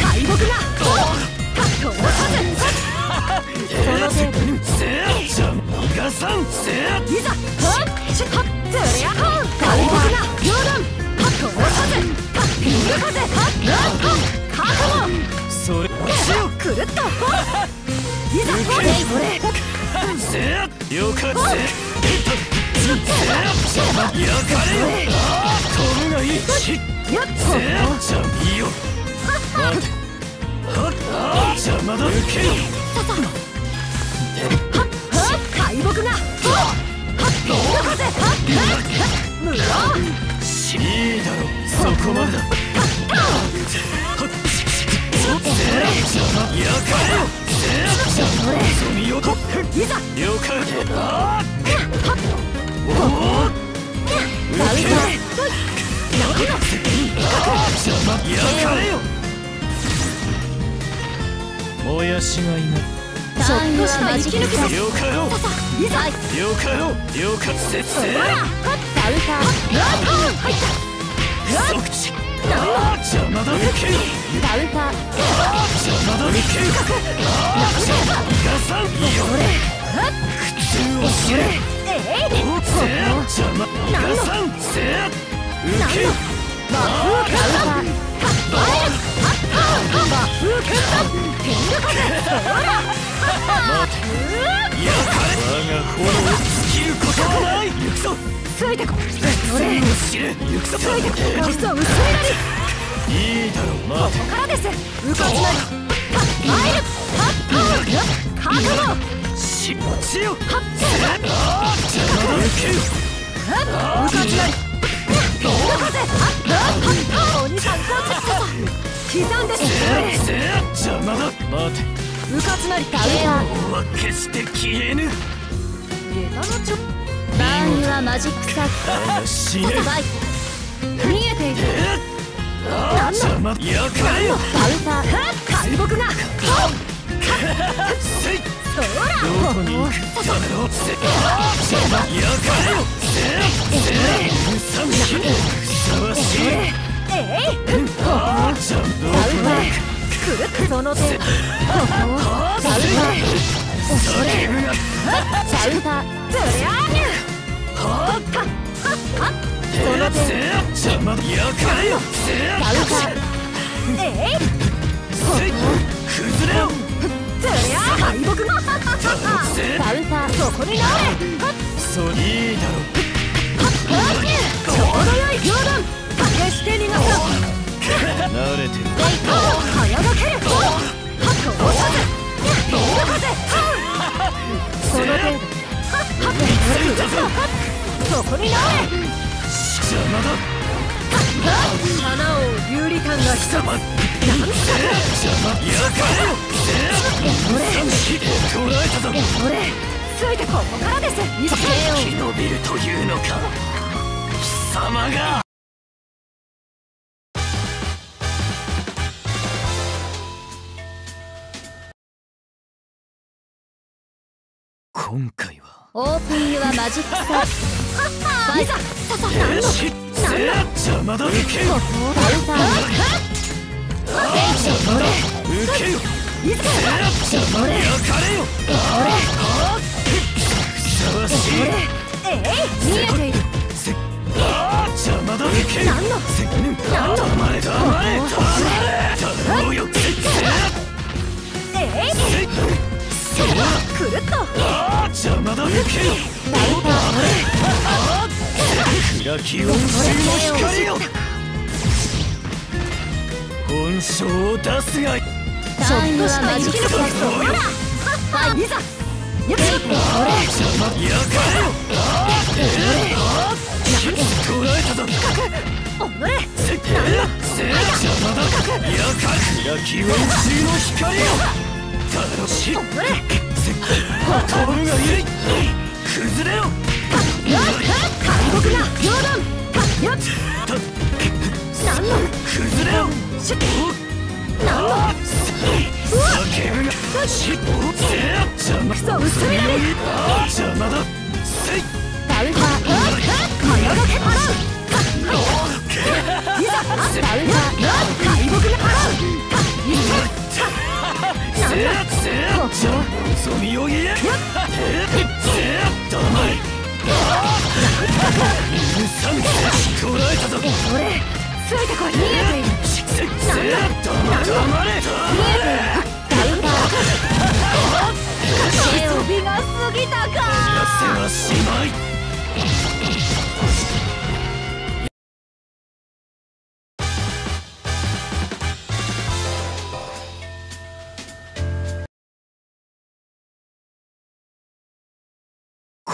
敗北が通さその程度邪魔がさんいざはっしはっつりゃ敗北が両断通さずビル風はっはっ覚悟それ。くるっといざこれこれよかせやかれよ飛ぶがいいやっせじゃあいいよ待てはっ邪魔だ受けよ敗北がはっ風はっ無論いいだろそこまでだ。よかれあおおダウン邪魔やかれよもやしがいない。ターンはマジックサーよかろういざはいよかろうよかせせダウンタ入った邪魔だ受けようかつなり天狗風鬼さんこっち刻んで邪魔だ。待て。うかつなりダウンタ王は決して消えぬ。下駄のちょバーンはマジックサー我が死ねバイ見えている。ああ邪魔。やかれよダウンタ敗北がせい。ほらどこに行くだろうちょうどよい両断決して逃がさ慣れてる早がけるはっと押さず天狗風その程度はっはっくるっとそこになれ邪魔だ花を有利感がひそ邪魔邪魔やかれよ捕らえたぞ俺ついてここからです生き延びる。というのか貴様が今回は。オープンマジックさだ。受けよダウンタ邪魔だ。受けよいざ邪魔やかれよふさわしいえい見えているせああ邪魔だ。受けよ何のせ何の黙れ黙邪魔だ受けよ暗き温水の光よ本性を出すがいいターンユアマジックサーほらはいいざよし邪魔やかれよ捕らえたぞおのれせせ邪魔だ。やか暗き温水の光よ楽しいせ飛ぶがいい崩れよ敗北が両断よった何の崩れよしゅ何の叫ぶがしせ邪魔クソ薄みなりああ邪魔だせいダウンタ早がけ払ういざダウンタ敗北が払ういざが過ぎたか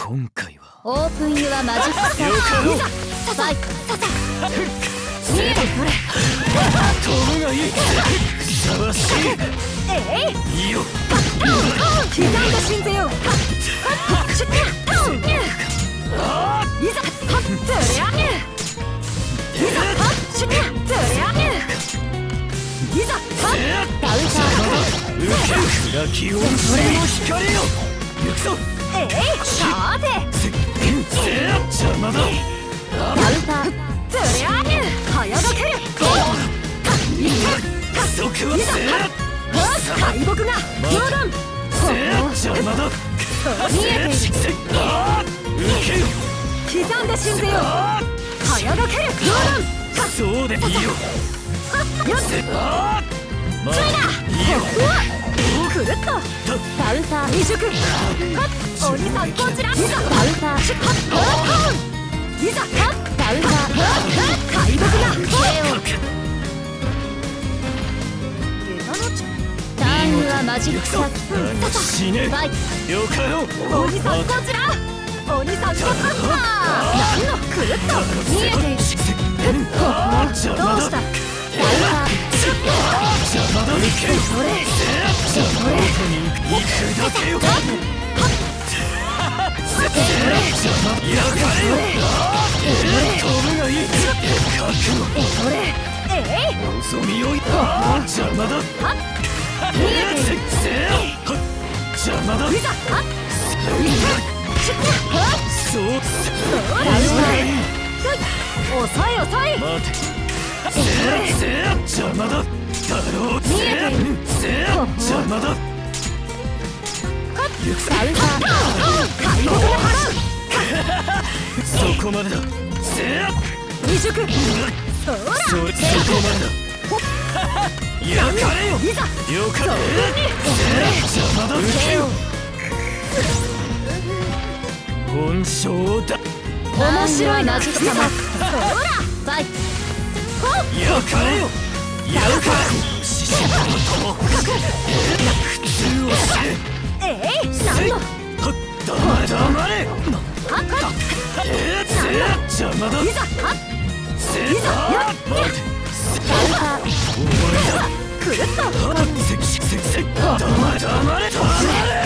今回は。オープンユアマジックサー。よかろう。いざささいささ見えてこれ飛ぶがいいふさわしえいいいいよ刻んだ神税をはっはっシュッタンいざはっつりゃにいざはっシュッタつりゃにいざはっダウンター受ける暗き温水の光よ行くぞえいさてせせ邪魔だダウンターつりゃに早がけるいざそこはせ敗北が冗談せ邪魔だ見えているせあー受けよ。っまあいいよくるっとダウンター未熟はっ鬼さんこちら。いざダウンターいざはっダウンター敗北が KO ターンユアマジックサー死ねファイよかろう鬼さんこちら鬼さんこちら何のくるっと見えているどうしたダウンタ邪魔だ受けよそれ邪魔だ邪面白いマジックサーファイやかれよ。やかれ獅子の友普通をせえい何のはっ黙れ黙れはっはえー邪魔だいざはっいざやっ待てダウンターお前だくるっとはっせせせ黙れ黙れ黙れ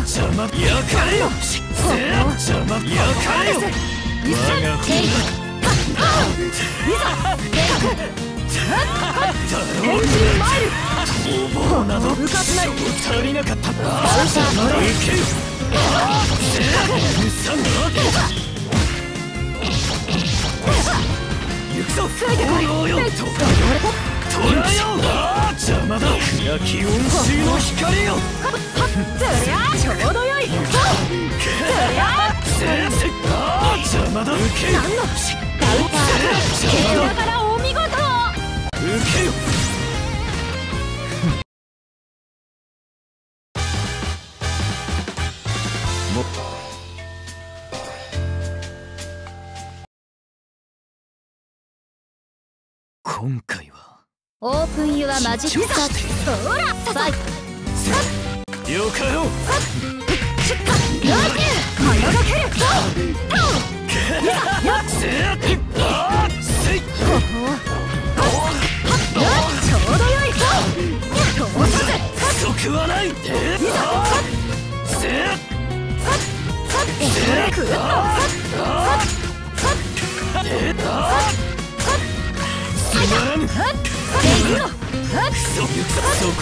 邪魔やかれよ邪魔やかれよ我がケ邪魔だ焼き温水の光よつりゃちょうどよいつりゃせせあ邪魔だ受け。よ何のンター邪魔だだからお見事受けよも今回はオープンユアマジックサーフほらファイトよかろう。シュッタラーキュー早がける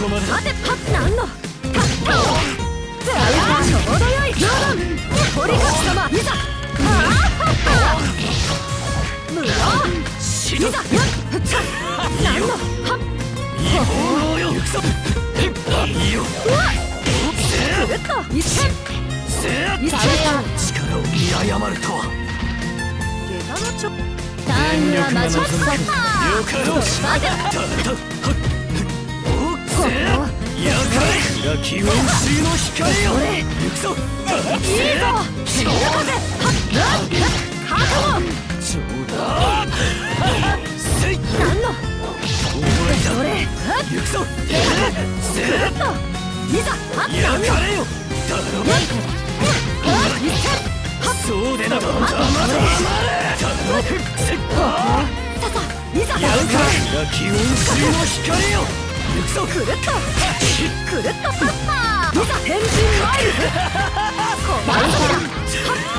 こまでだ待てパッなんのカットつりゃちょうどよい冗談堀越様いざ死ぬいざやっちゃなんのはっいい方よ行くぞ！いいようファイトだだおっせやかれ焼き温水の光よ行くぞいいぞ潮風はっくるっとパッパーいざ変身マイルこまるだ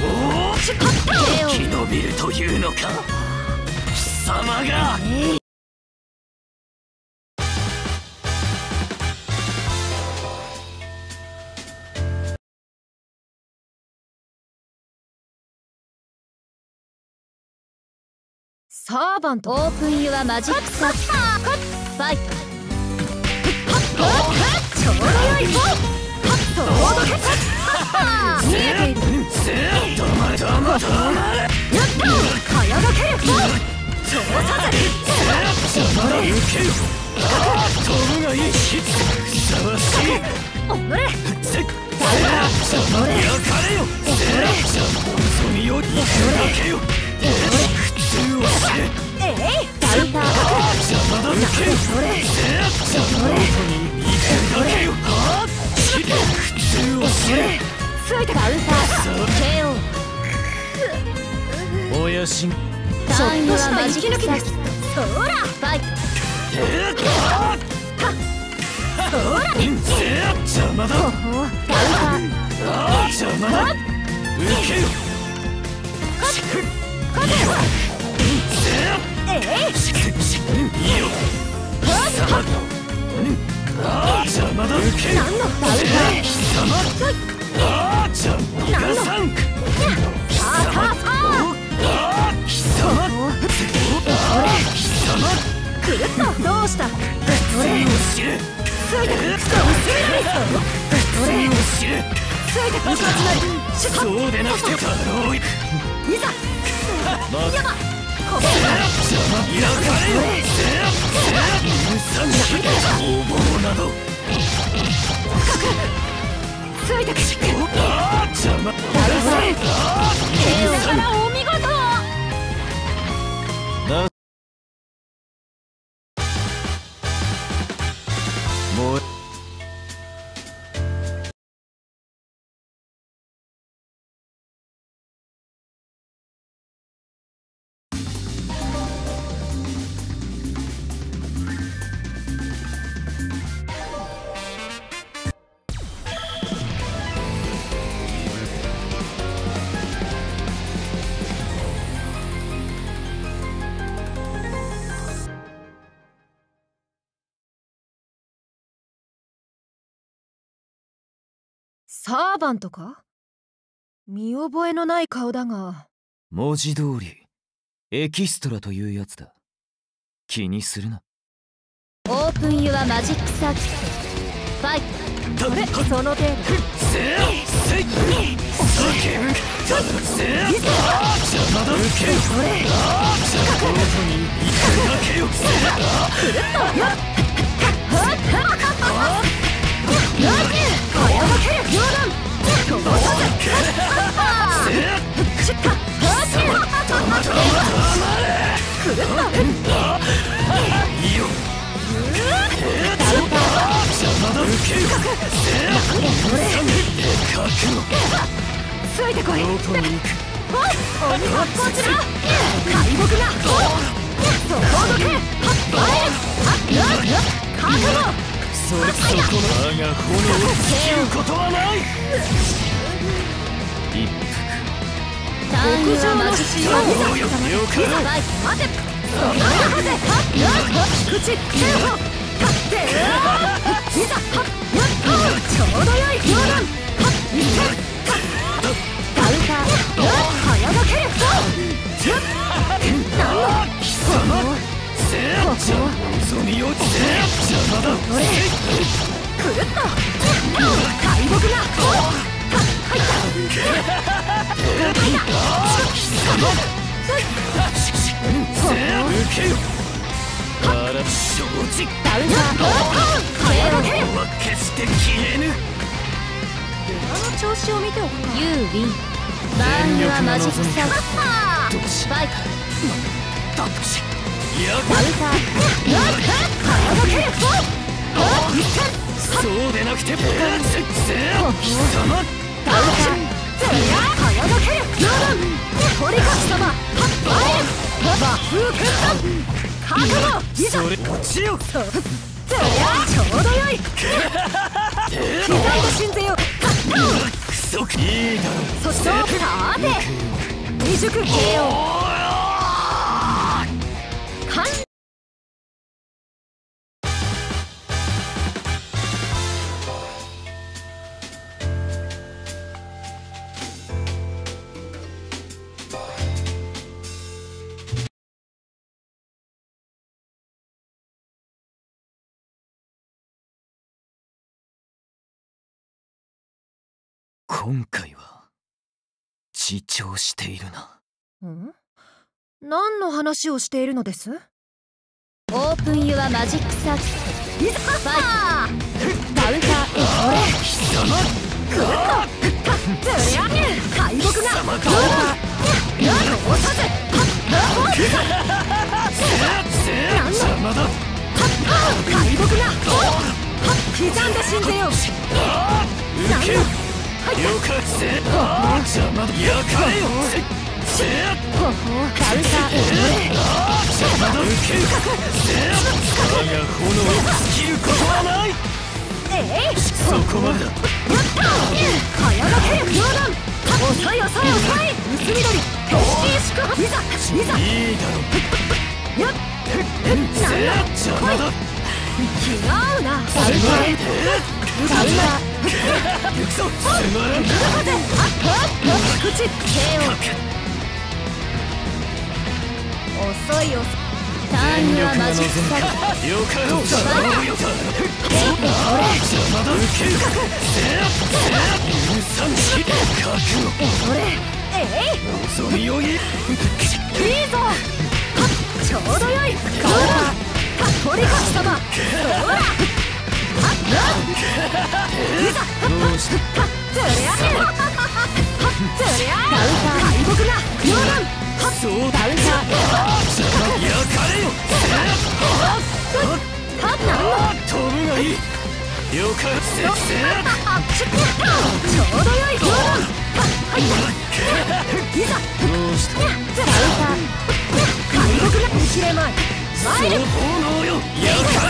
おお生き延びるというのか貴様がサーバント。オープンユアマジックサーキットファイトちょうどよい方かけよかれよ中を知れえいダウンター邪魔だぜそれそれそれそれはっ中を知れついたダウンター KO おやしちょっとした息抜きですックサーキットそらファイトそら邪魔だダウンター邪魔だ受けよそうでなくてう。いいざ。や <laughs> ばついて。くるあー邪魔だからサーバントか？見覚えのない顔だが。文字通りエキストラというやつだ。気にするな。オープンユアマジックサーキット。ファイト。あれその程度覚悟そこをどけはっはっ覚悟それそこの我が炎を尽きることはない。一ターンユアマジックサーキット服よ了解ファイト待てその風はっ口手を？立っていざはっやっちょうどよい冗談はっ一戦カウンター早がける何の貴様望みをせ邪魔だくるっと敗北が入った貴様せ受けよあら承知ダウンター早がけ王は決して消えぬ馬の調子を見ておくか You win バーンユアマジックサーどうしファイトそしてさて未熟 KO 完今回は自重しているな。ん？何の話をしているのです？オープンユアマジックサーキッいざファトダウンター貴様ずりゃ敗北が様どうか通さず邪魔だ敗北が刻んだ神前を受けよよかせ邪魔だやかれよほほダウンター邪魔だ受ける我が炎を尽きることはないえいそこまでだ早がけ両断遅い遅い遅い薄緑天使宿泊いざいざいいだろやっ。せ邪魔だ気が合うなダウンターダウンター行くぞつまらん口 KO 遅い遅いターンユアマジックサーキットよ。かろう邪魔だ受ける許さんし覚悟俺えい望みよいいいぞちょう。どよいどうだ鳥かっこりかしたずら切れまい参のよ。よ。か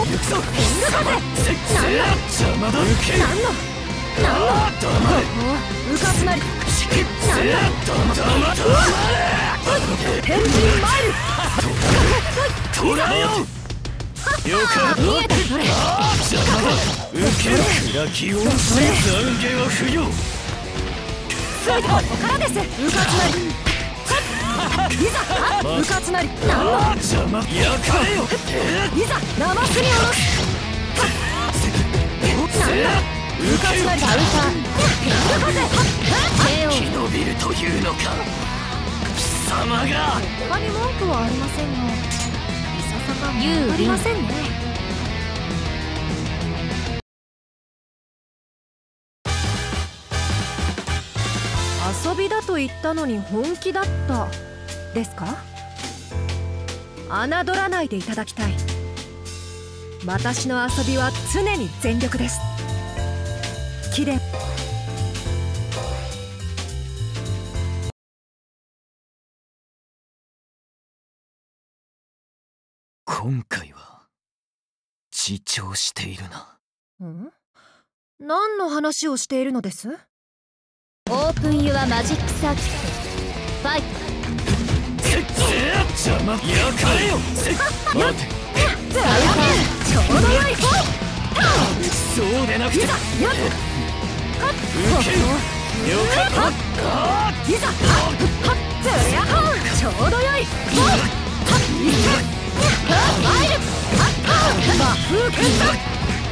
見えたそれ邪魔だ。受ける暗きを懺悔は不要ついたここからですうかつなりいざうかつなりなんの邪魔焼かれよいざ生すにおろすなんだうかつなり。ダウンターうかぜ KO 生き延びるというのか貴様が他に文句はあり。ませんがいささか有利あり。ませんね遊びだと言ったのに本気だったですか？侮らないでいただきたい。私の遊びは常に全力です。貴殿今回は自重しているな。ん？何の話をしているのです？オープンユアマジックサーキット。ファイト邪魔焼かれよ待て。ちょうどよいそうでなくて。やっ受けるよかったいざはっずりゃちょうどよいはっいけはっ参るはっはっ和風剣断覚悟いざどうしたずりゃおじさんこっちかずりゃしよそれ邪魔風剣だ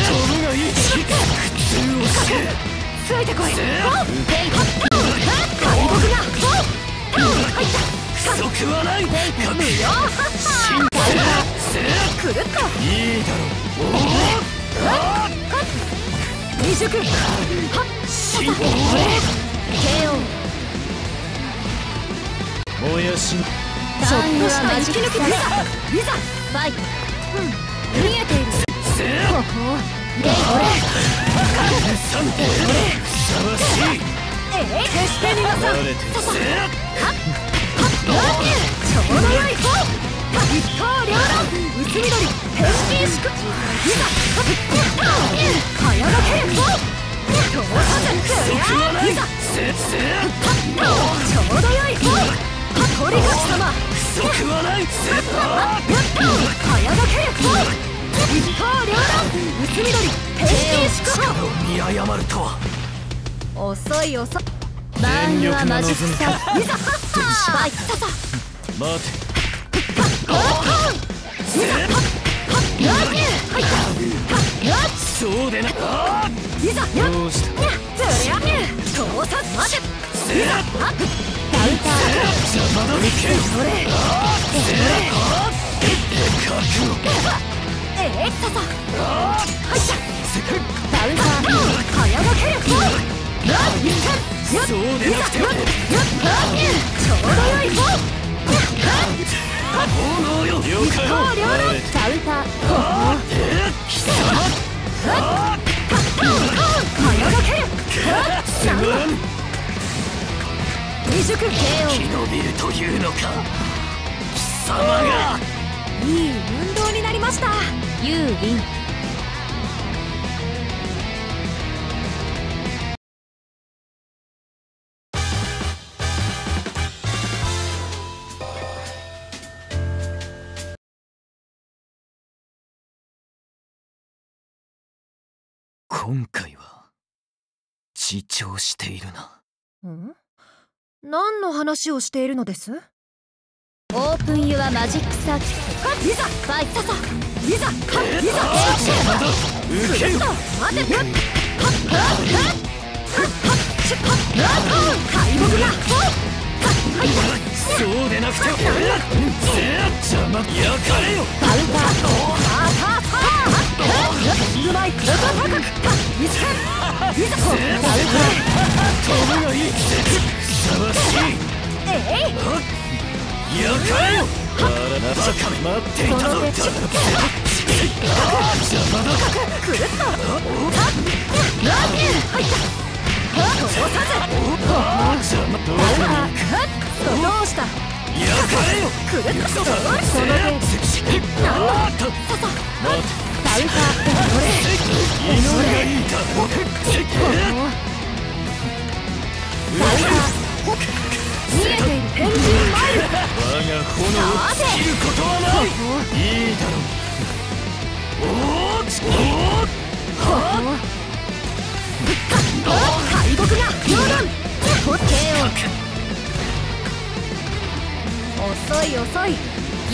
よ飛ぶがいい苦痛をしていてこいフェイ敗北が入った不足はない無用くるっといいだろう未熟はっ進行 KO もやしちょっとした息抜きビザビザファイト見えているせほほゲイさんふさわしいええ決して逃がさん慣れてせちょうどよい一刀両断薄緑天神祝ビザ早がけほ通さず不足はないビザせせちょうどよいほ鳥勝様不足はないせ早がけほ一刀両断薄緑天神祝力を見誤るとは遅い遅いバーンユアマジックサーいざはっファイトささ待てそうでないざやっどうしたずりゃ盗撮待てせカウンター邪魔だけそれ覚悟ええささ入ったカウンター早がけるほやっ一戦やっそうでなくてやっちょうどよいほ炎よ了解を慣れてカウンター貴様早がけるすまん未熟 KO 生き延びるというのか。貴様が。いい運動になりました。ユーウィン。今回は自重しているな。ん？何の話をしているのです？オープンユアマジックサーキットいざファイトいざいざ受けよ待てはっはっはっしっはっ敗北がそうでなくては邪魔焼か。れよカウンターさあさあさあうまい高く一戦いざこう飛ぶがいいふさわしいえい焼かれよバカめ待っていたぞこの手邪魔だくるっとはっ入った通さ邪魔どうカウンターずどうした焼かれよくるっとそのあーっとささ待てカウンター祈りがいいだろ見えてい。る天神マイル我が炎を尽きることはない。い。い。だろうおーつおー敗北が両断 KO 遅い。遅い。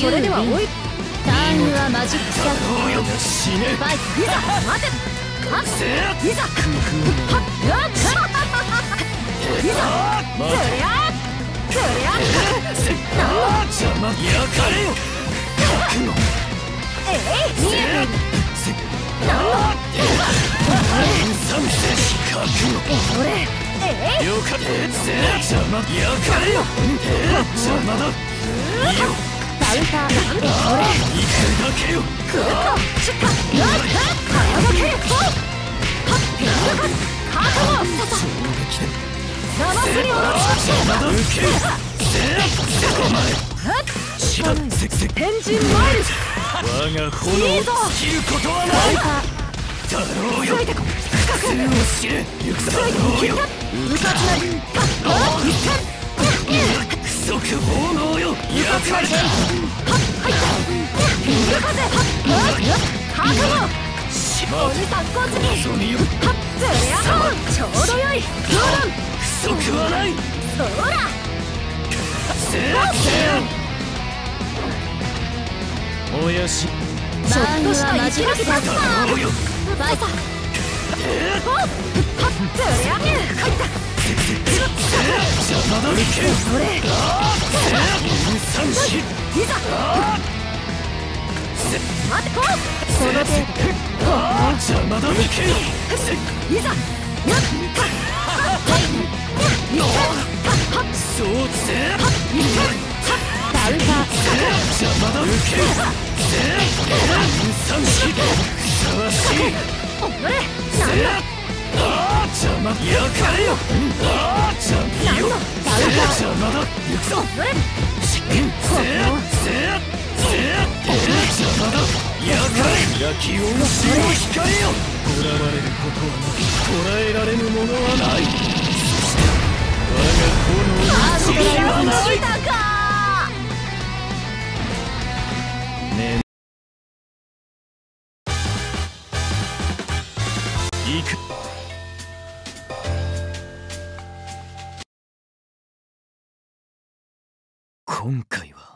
それでは追い。ターンユアマジックサーブどうよ死ねファイトい。ざ待てはっい。ざはっはっい。ざ待ずりゃハートもささナマスにおろしまし邪魔だ受けよせお前しだせせ天神マイル我が炎を尽きることはないだろうよついてこ普通を知れ行くだろうようかつなりはっはっ一戦不足く奉納よ焼かれたビル風覚悟しまう鬼さんコーチにはっずりゃほんちょうどよい。冗談不足はない。そらせーおやし。ちょっとした息抜きだ。っただろうよファイトおはっずりゃ入った邪魔だけそれ三子いざ待て。ほっその程度邪魔だけいざやっそうぜダウンター邪魔だけ三子ふさわしいおれなんだあー邪魔焼かれよあー邪魔よ邪魔だ行くぞおれせせ今回は。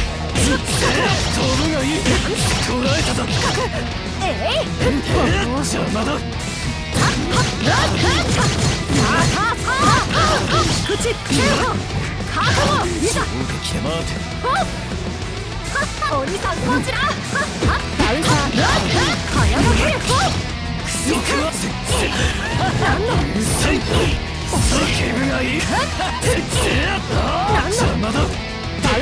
邪魔だと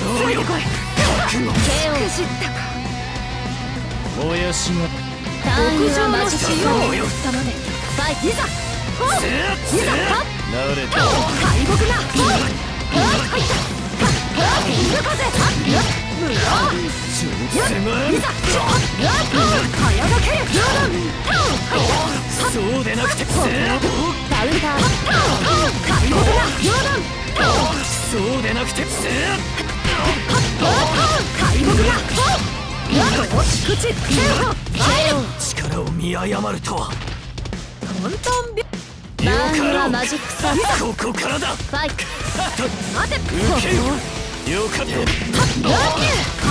伸びるという。のか貴様がまあサーバントオープンユアマジックサーキット覚えそらせいざせいざズリャホよかったせ邪魔だズリャ敗北なそあじゃ逃がさん鬼あじゃまだやか我が意志は壊滅覚悟おのれあじゃ望みを言えあじゃまだ受けさてこっ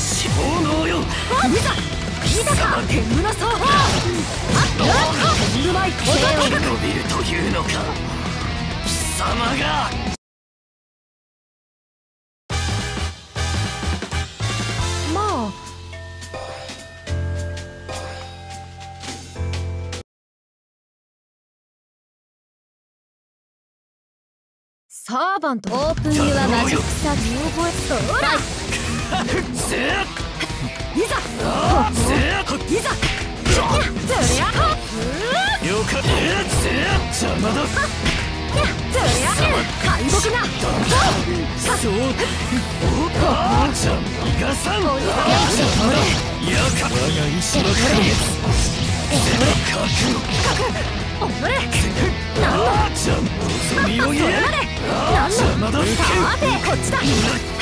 一戦祈るがいいだろ邪魔だカウンターそこに直れ駒遊びだ邪魔だ飛ぶがいいいざカウンタ邪魔だ飛ぶがいい普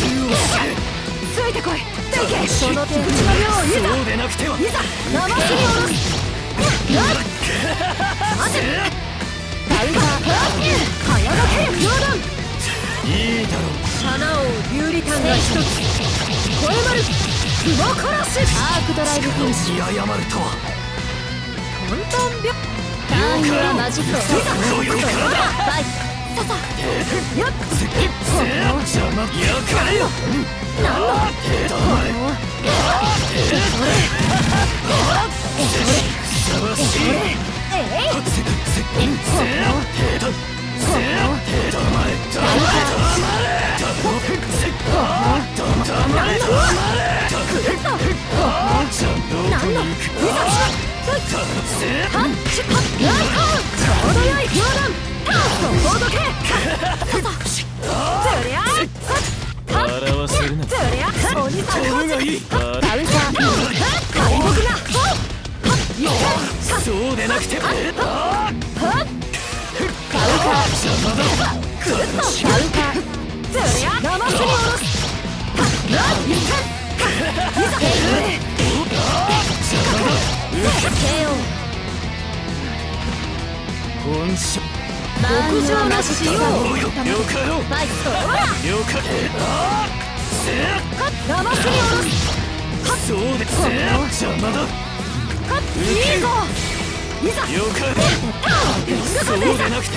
通を <laughs> ついてこい。どけその手口の量をそうでなくては。いざ生すに下ろす。カウンター。早がける両断いいだろう花王有利感が一つ。超えまる雲殺し。アークドライブフィニッシュ見誤るとはトントン病ターンユアマジック。いうからだファイささよっ邪魔やかれよなんの黙れふさわしいえいせせせだせ黙れ黙れ黙れだろせ黙れ黙れちょうどよい両断そこどけささずりゃ笑わせるなずりゃ鬼さん飛ぶがいいカウンター敗北がはっ一戦そうでなくて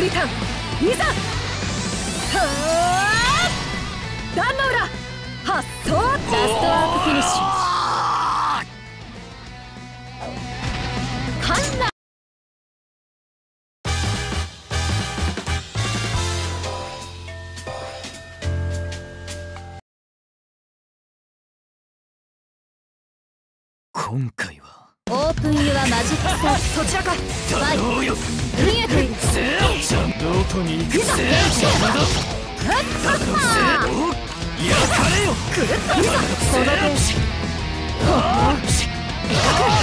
りゃ生すに下ろすはっ一戦ケ KO 本性マーンユアマジックサおよよか。ろうファイトよかあせ。生すに下ろすそうでせ邪魔だいいぞいざよかろそうでなくて不足せ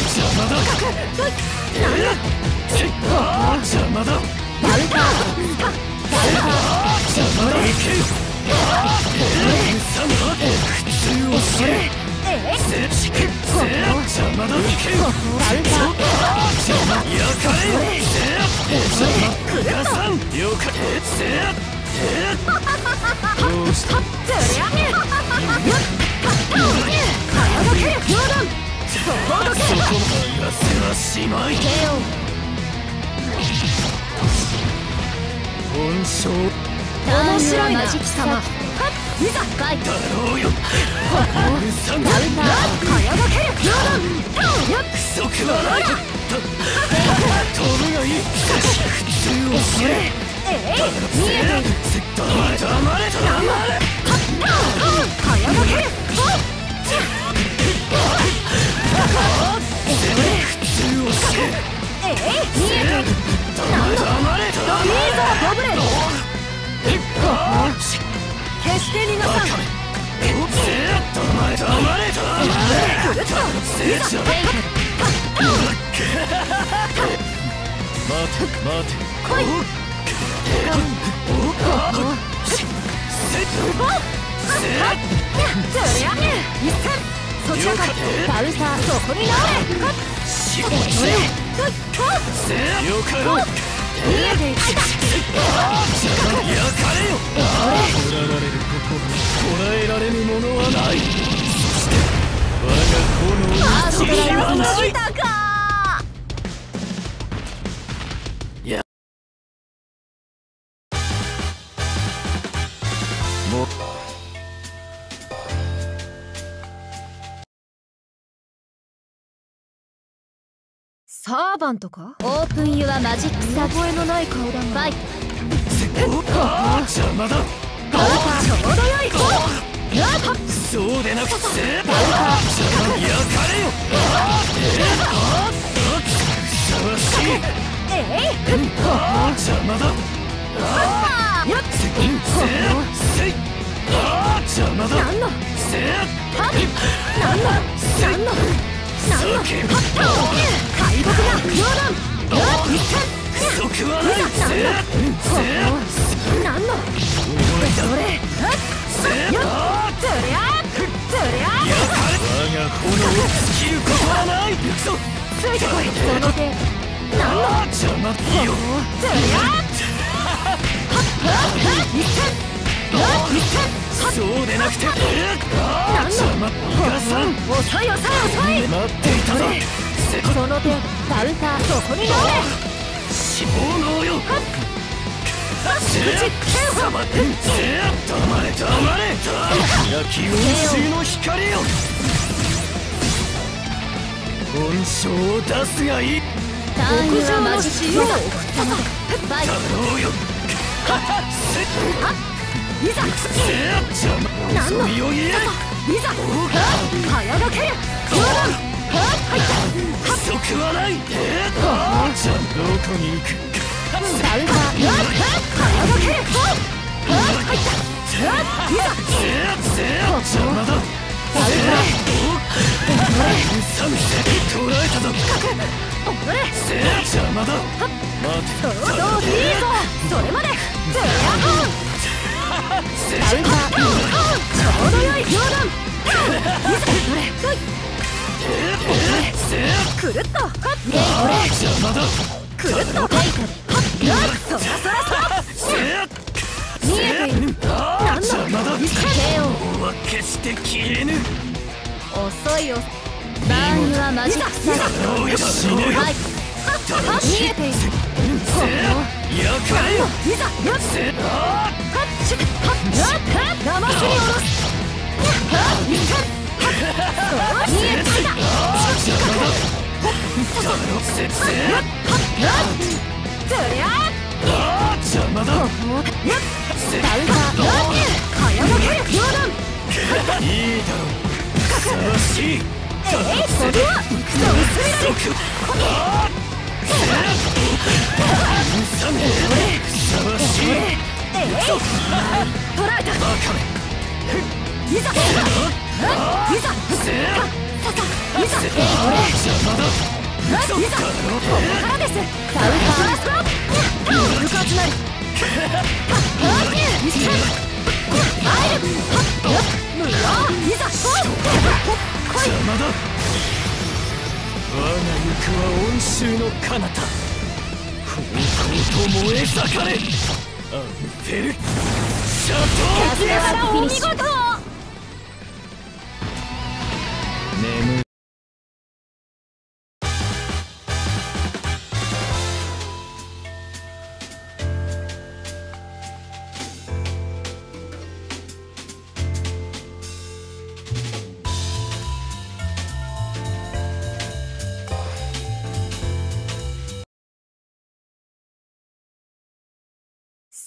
邪魔だカウンター慣れてカウンター邪魔だカウンター早がけるいいだろ行くぞだってせ黙れ黙れくるっとせ邪魔いいよせ待てカウンターそれはクソ薄めなりこちらかカウンター邪魔やかれよ。く面白いな時期様ざファイトだろうよさんカウンター早がける両断よっ不足はない飛ぶがいい普通を知れえい見えてる黙れ黙れ黙れ早がける普通を知れえい見えて。いる黙れ黙れいいぞゴブレン <laughs> 決して。逃がさん黙れ黙れ黙れくるっとせいじゃ待て。来いよかろうえられること捕らえられぬものはない。そして我があ炎に次はないサーバントか？オープンユアマジックサ覚えのない顔だファイ。邪魔だカウンターちょうどよいそうでなくて邪魔焼かれよふさわしいえい邪魔だやっせい邪魔だなんのせなんのなんのなんの叫ぶ敗北が冗談やっ一戦不足はないせなんのそれせやっつりゃつりゃ焼かれ我が炎を尽きることはない行くぞついてこいその手なんの邪魔いいよつりゃ一戦一戦そうでなくてなんの逃がさん遅い遅い遅い待っていたぞその手カウンターそこに直れ死亡のよ黙れ黙れ焼き雲水の光よ本性を出すがいいターンユアマジックいざサファイだ。ろうよいざ。なんのい。ざ早がける冗談入った不足はない。じゃあどこに行くカウンター早がける入ったい。ざ邪魔だサミ捕らえたぞ俺せ邪魔だ待て堂々い。い。ぞそれまでゼアホン見えているしい <laughs> 邪魔だ。我が行くは温州の彼方。こうと燃え盛れ。アンフェルシャトやらお見事。ー眠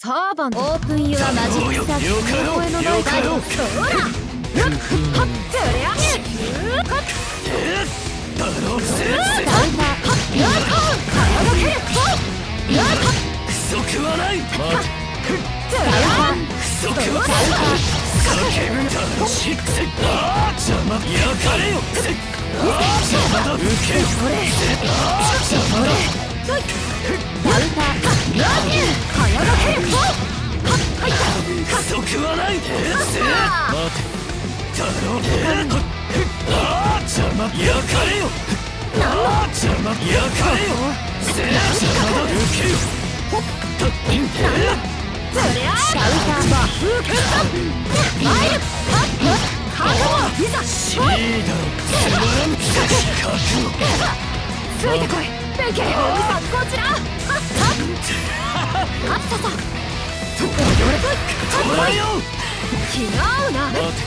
サーバンオープンユアマジックサよかろうよかろうそらやっはっずりゃねはっだろうせダンターやっ早がけるやっ不足はない待てずりゃ不足はない叫ぶんだシックスあー邪魔魔焼かれよ邪魔だ受けよ俺邪魔だどいダウンター何早がけほっは入った不足はない待てだろあー邪魔焼かれよあー邪魔だダンターついて。こい弁慶おじさんこちらはっはっはっささ止まれよ気が合うな待て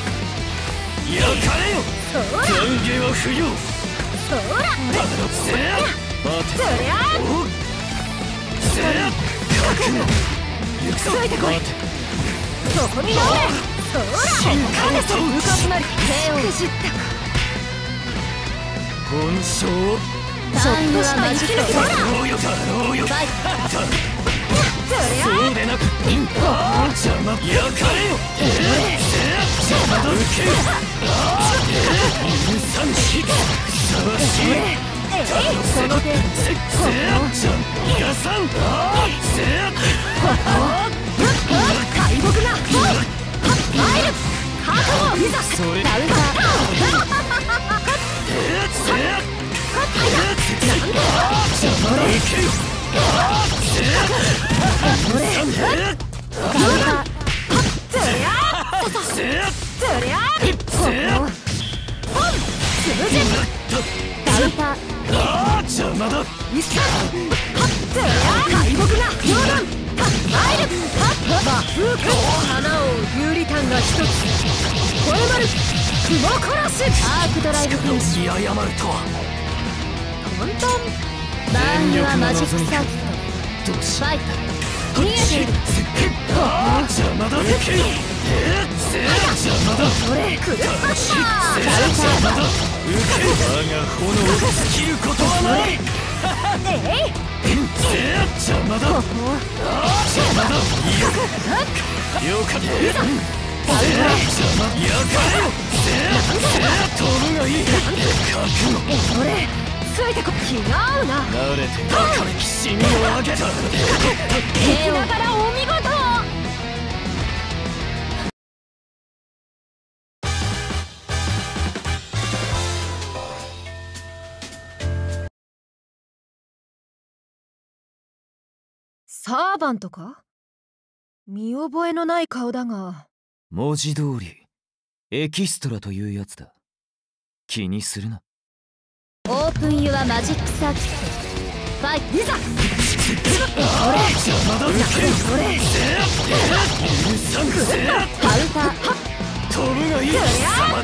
焼かれよ懺悔は不要そらせ待てそりゃせ覚悟行くぞついてこいそこに直れそら進化を。問う部活なり手をしったか本性ちょっとした息抜きだなだろうよだろうよだそうでなく邪魔焼かれよ受けよあー二三四ふさわしいえいその手アークドライブフィニッシ見誤るとはュトントンバーニュアマジックサーキットファイト見えているあー邪魔だ受けよせ邪魔だ俺狂った邪魔だ受けよ我が炎を尽きることはないえいせ邪魔だ邪魔だよよかったせ邪魔焼かれよ飛ぶがいい覚悟俺ついてこ気が合うな。慣れて高めきしみを上げた敵ながらお見事サーバントか？見覚えのない顔だが。文字通りエキストラというやつだ。気にするなオープンユアマジックサーキットファイいざよ俺二三せカウンター飛ぶがいい貴様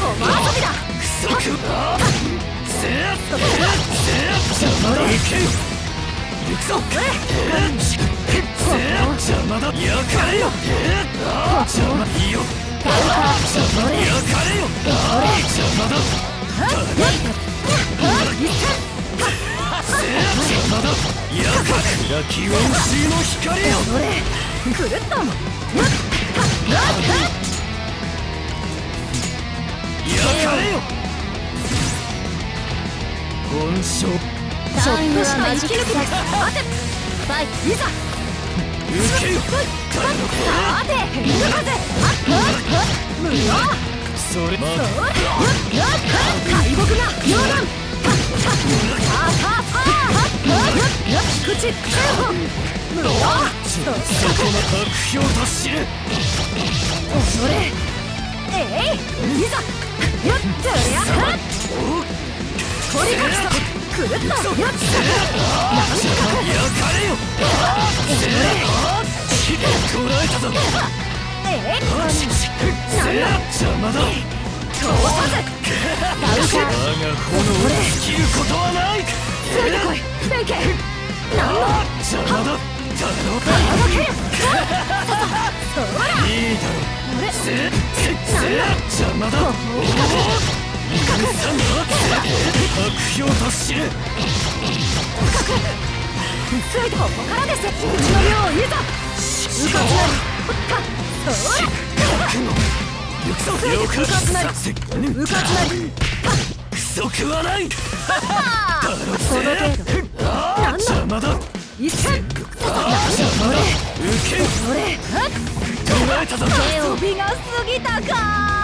駒遊びだ不足あせせ邪魔だ受け行くぞ邪魔だ焼かれよ邪魔いいよ邪魔焼かれよあ邪魔だせ邪魔だ焼かれよ俺狂ったもん焼かれよ本性ちょっバーニュとしたアマジック息抜きだ無用それま敗北が溶断パーパーパー菊池警報無用そこの悪評と知る恐れえいいざよっとりゃ取り返した狂ったよっ焼かれよ捕らえたぞえい邪魔だ通さず我が炎を尽きることはないついてこい弁慶何の邪魔だだろ動けるそらいいだろ俺せせ邪魔だおおさんだ悪評と知るついてここからですうちの量いざ受けそれたぞ遊びが過ぎたか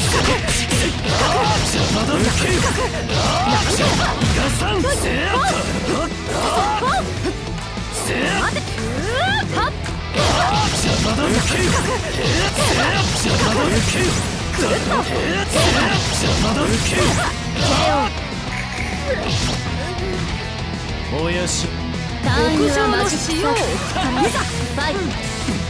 らだファイトせ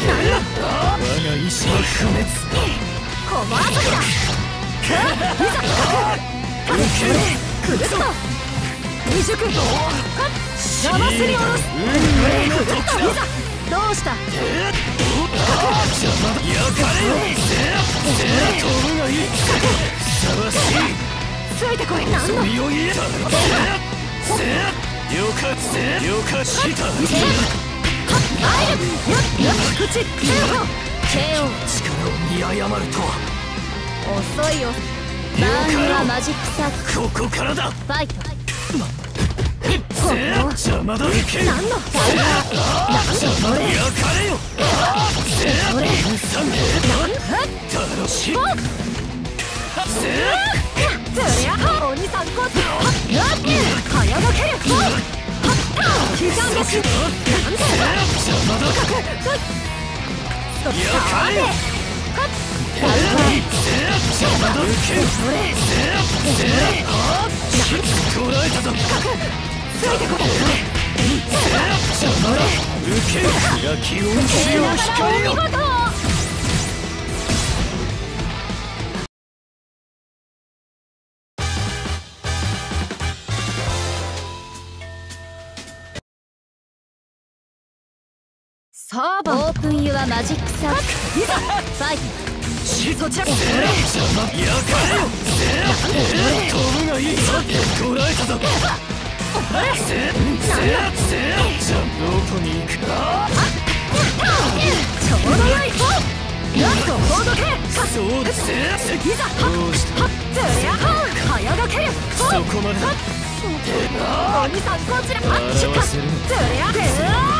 受けなんの邪魔だ。焼かれよせ俺さん楽しいつりゃ鬼さんこそやっはやがけるはっ刻んでしなんで邪魔ださあね邪魔だ受けそれ捕らえたぞついて。こい恩師を光よサーバンあオープンユアマジックサークいざファイトしそちら俺邪魔焼かれよせ飛ぶがいいぞ捕らえたぞせせせじゃどこに行くかちょうどよいほやっまでだ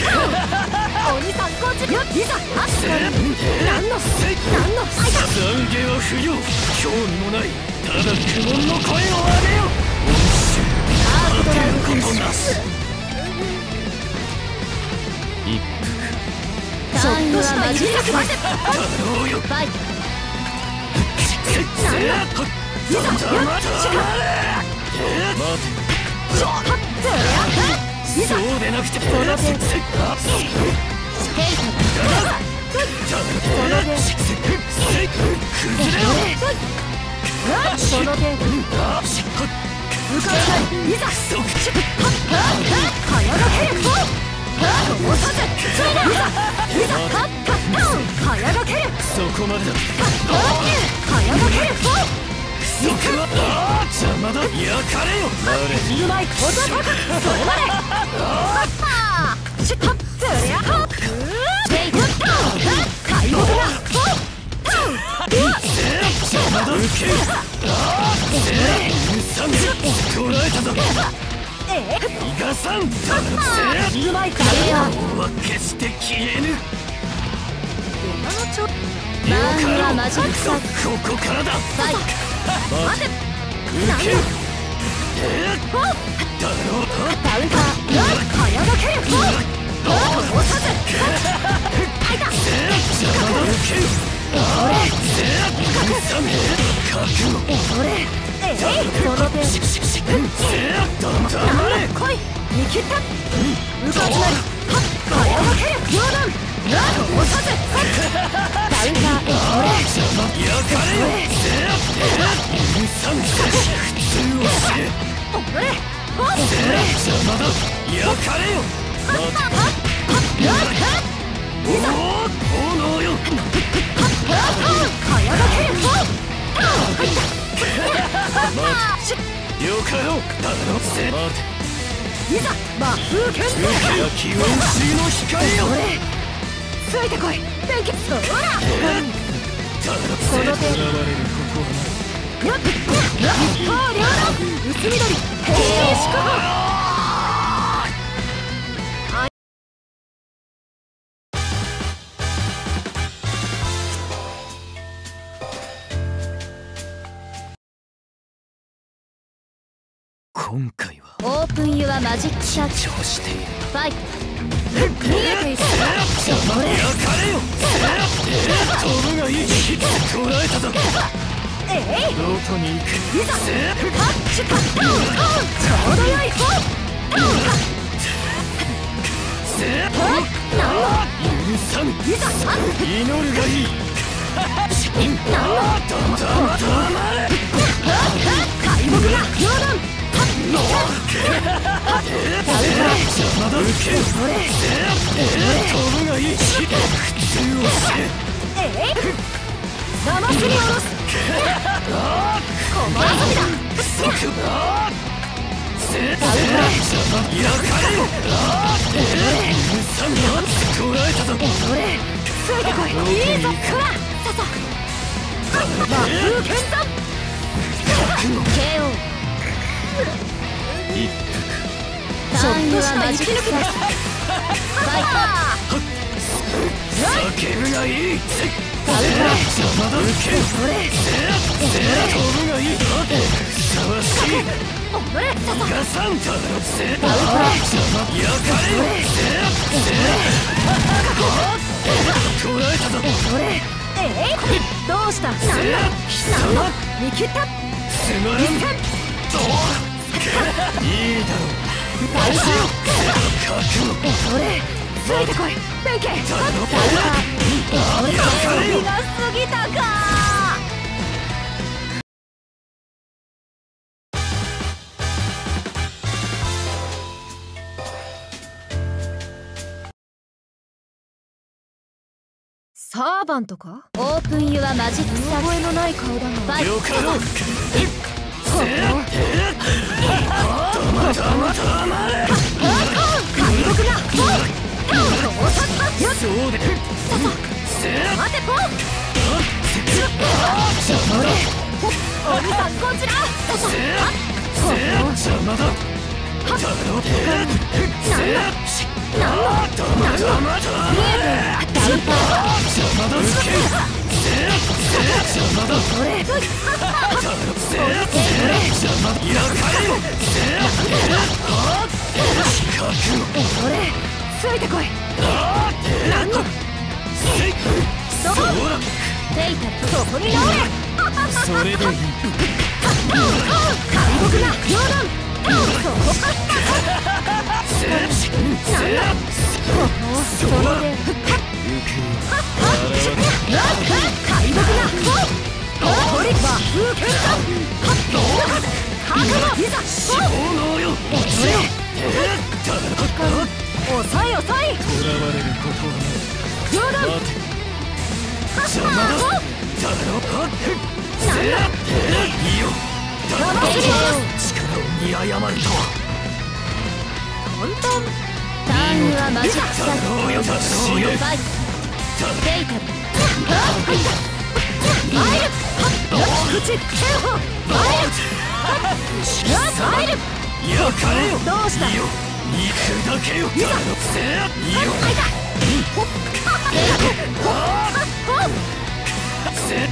だろせー待ていざ魔風剣受け焼き雲水の光よ。俺ついてこい電気そらだろせーこの手現れるここよ。っ一刀両断薄緑変形祝福今回はオープンユアマジックサーク調しているファイ見えている邪魔焼かれよ飛ぶがいい捕らえたぞえいどこに行くいざせータッチカッタンちょうどよいほっせーなんの許さぬいざさ祈るがいいなんのだ。まだ。まだ。まれ開幕が両断邪魔だ。受ける俺飛ぶがいい普通を知れえい生すりおろす駒遊びだ。即あせー邪魔焼かれよ許さぬ捕らえたぞ俺ついてこいいいぞクラささ魔風剣山 KO 一ちょっターンユとしたアマジックサークファイ叫ぶがいいせっダウン邪魔だ受ける俺飛ぶがいいふさわしい俺ささガサンタせ邪魔焼かれよ捕らえた。ぞ俺えいどうした。なんだ貴なんだ様見切ったつまらんいいだろう大事よ。ついてこい。弁慶だろ俺焼かれよ飛びが過ぎたかサーバントかオープンユアマジックサーク。覚えのない顔だフなァ <laughs> イよかろうほほまだまらんのまだまだ見えて。ダウンター邪魔だ受ける邪魔だ俺邪魔だ焼かれよ覚悟俺ついてこいなんのそうだフェイタルそこに直れそれでいい開幕が両断そこか？その手開幕がほっり魔風剣山はっ覚悟いざほっ炎よ俺抑え抑待て邪魔だだろはっせやいいよだろ生すり下ろ力を見誤るとはトントンターンはマジックサだろうよだろうよファイデータマイル口テンホマイルマイル焼かれよどうしたよ肉だけよだろせやいいよせやいいよ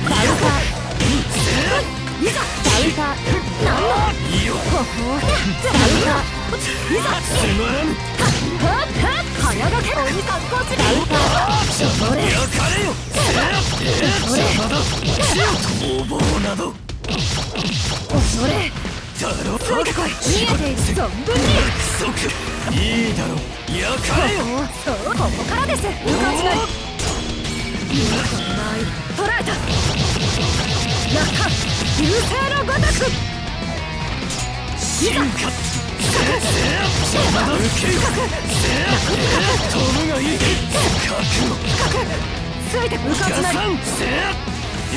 カウンターいざカウンターいいよほほカウンターつまらん早がけ鬼さんこちら邪魔焼かれよせや邪魔だ逃亡などそれだろついてこい見えている存分に即いいだろ焼かれよここからです。うかつなり捕らえたやった流星のごとく。進化せや邪魔だ受けよせや飛ぶがいい覚悟ついてうかつなり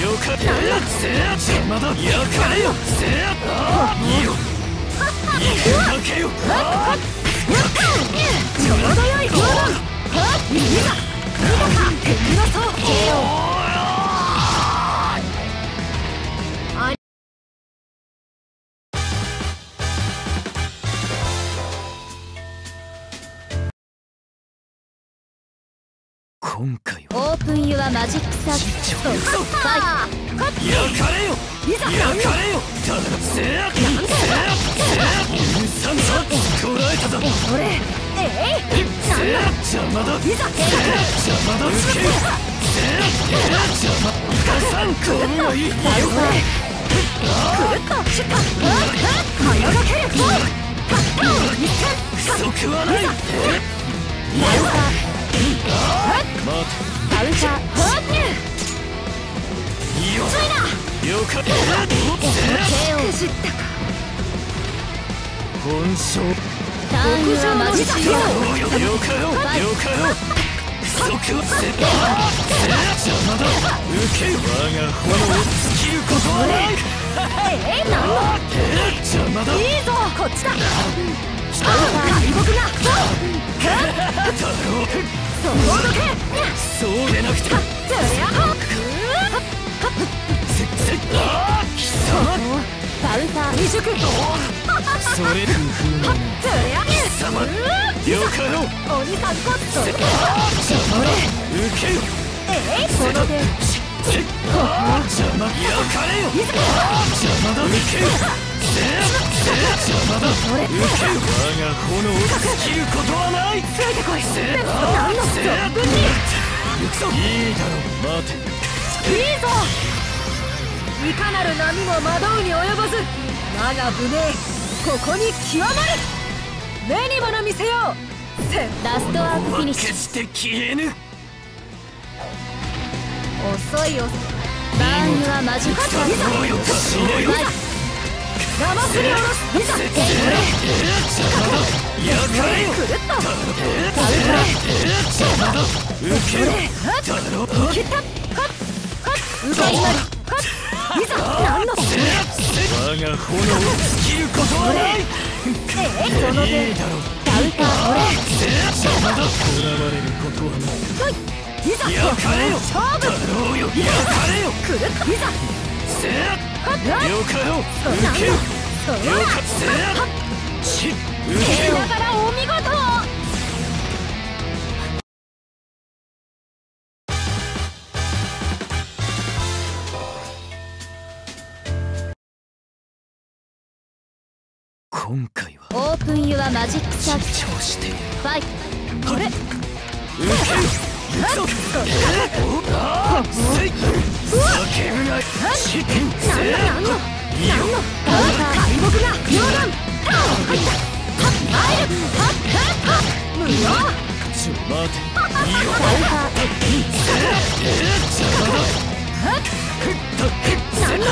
よかった邪魔だ焼かれよせやいいよ肉だけよちょうどよい評論いざ見たか敵の層今回は。オープンユアマジックサーキットファイ焼かれよ。焼かれよ。せやせやせや許さんぞ捕らえたえいせや邪魔だいざせや邪魔だ受けよせや邪魔ガサン飛ぶがいいよくるっとしっか早がける一不足はない待カウンターていいよかったせや KO 知ったか本性ターンユアマジックサーキッよよかよよかよ不足はせやせや邪魔だ受け我が炎を尽きることはないえいなんの邪魔だいいぞこっちだそこどけそうで。なくてずりゃほせせあ貴様カウンター未熟ずりそれ工夫のゃ貴様よかろう鬼さんこっそ邪魔だ受けよえいこの手せ邪魔焼かれよ邪魔だ受けよいついてこいせや何のせや存分にいいだろう。待て。いいぞ。いかなる波も惑うに及ばず。我が無名ここに極まる目に物見せよう。せラストワークフィニッシュ。決して消えぬ遅いよ。ターンユアマジックサーキットそう。よそうよ。ファイ生すり下ろすいざ。せやかれよ。くるっと邪魔だ受けよだろう切ったかっかっうかいなりかっいざ。何のせやせ我が炎を尽きる。ことはないえいその手いいだろうカウンターせや邪魔だ囚われることはないいざ。焼かれよかれよくるながらお見事今回は。オープンユアマジックサーキッ緊張してファイト。これ。受けよ行くぞえおあせい叫ぶなしせや何のいいよカウンター敗北が両断ターン入ったはっ入るはっはっはっ無用ちょ待ていいよカウンターせや邪魔だふっとふっせ飛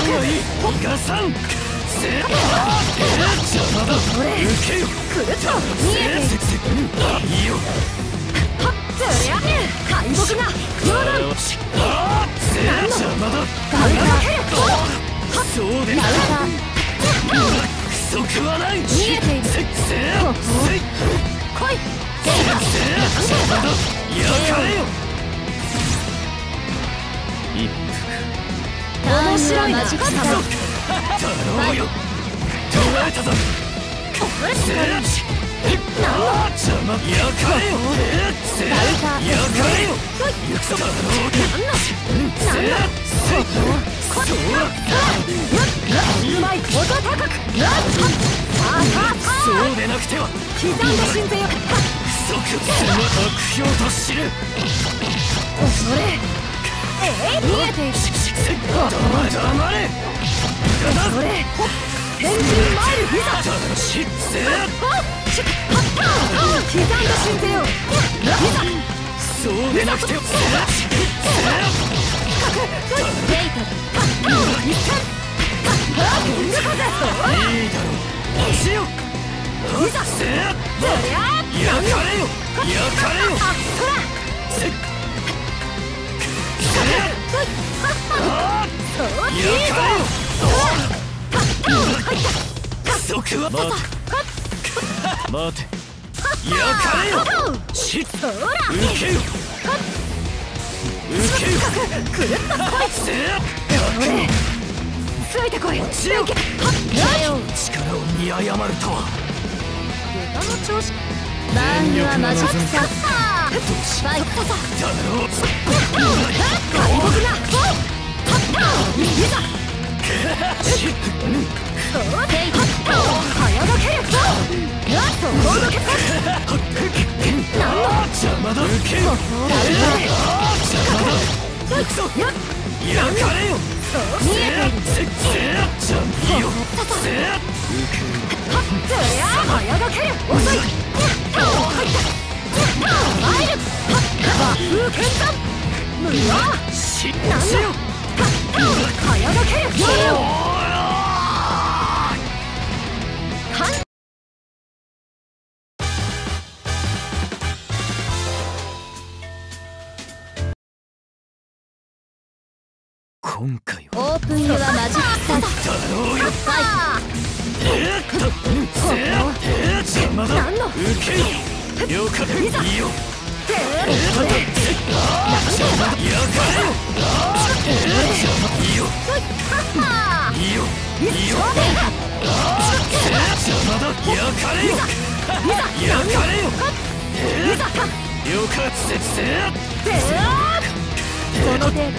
ぶがいいガサンせや邪魔だ敗北れ面白いなたえたぞそううまい。音高くさあさあさそうでなくては刻んで進ぜよ不足その悪評と知るそれえい見えているせっ黙れ黙れそれ天神マイルいざだしっしっはっはっ刻んでよそうでなくてはせデイトル一戦はっ吹風そいいだろうしよいざせそりゃやかれよやかれよあそらせそういいやかれよ入った不足は待て待て。やかれよ。しそら受けよ。受けよ。くるっとついてこいしよけレオ力を見誤るとは豚の調子バーンユアマジックだ。ろう <laughs> けるやっとこうどけてなんの邪魔だ？受けよ邪魔だ行くぞやっやかれよそう見えてい今回は。オープンユアマジックサーだよあえっとせえ邪魔だなんの受けよ了解いいよて邪魔やかれよ邪魔いいよはっいいよいいよ邪魔だやかれよやかれよいざか了解せせてその程度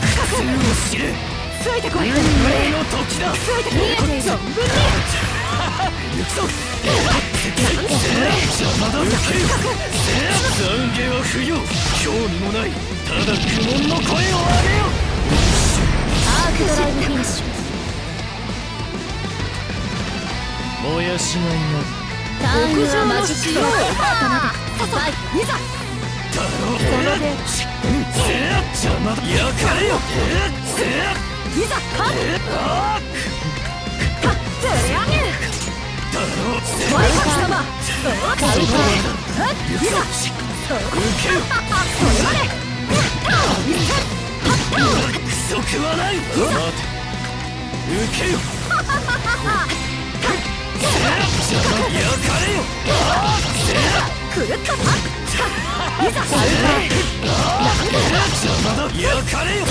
通を知れついてこい俺の時だついてこい存分に行くぞ邪魔だ受けよ懺悔は不要興味もな。いただ苦悶の声を上げよアークドライブフィニッシュ燃やしがいがターンユアマジックサーあファイトいざだろうその程度邪魔だやかれよいざカウンターいざ受けよそれまで一戦不足はない待て受けよかれよ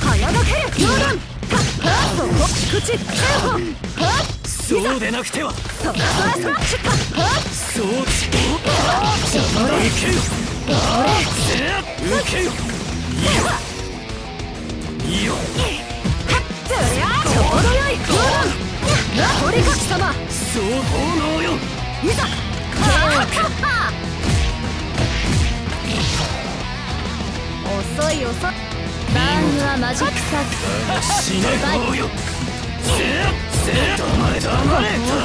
早がける両断そこ口テンそうでなくてはそらそらそらしっそう邪魔だけよ受けよいいよいいよつりゃちょうどよい両断鳥垣様そう奉納よいざ遅い遅い。バーンユアマジックサー死ねろうよ黙れ黙れ黙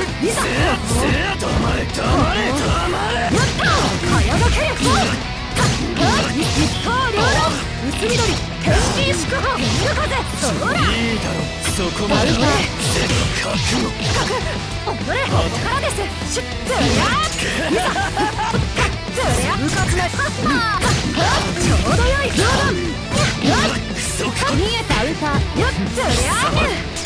れしっしし俺くるっと俺いざいざそちらがはっかぬダウタその手邪魔だ遅い遅い遅い待っていたぞいざや黙れ黙れ黙れった早がける一刀両断薄緑天神祝福犬風そらいいだろそこまでダウタ覚悟俺ここからですシュッズリャーいざズリャうかつなハッハーちょうどよい両断クソか逃げた歌よっズリャー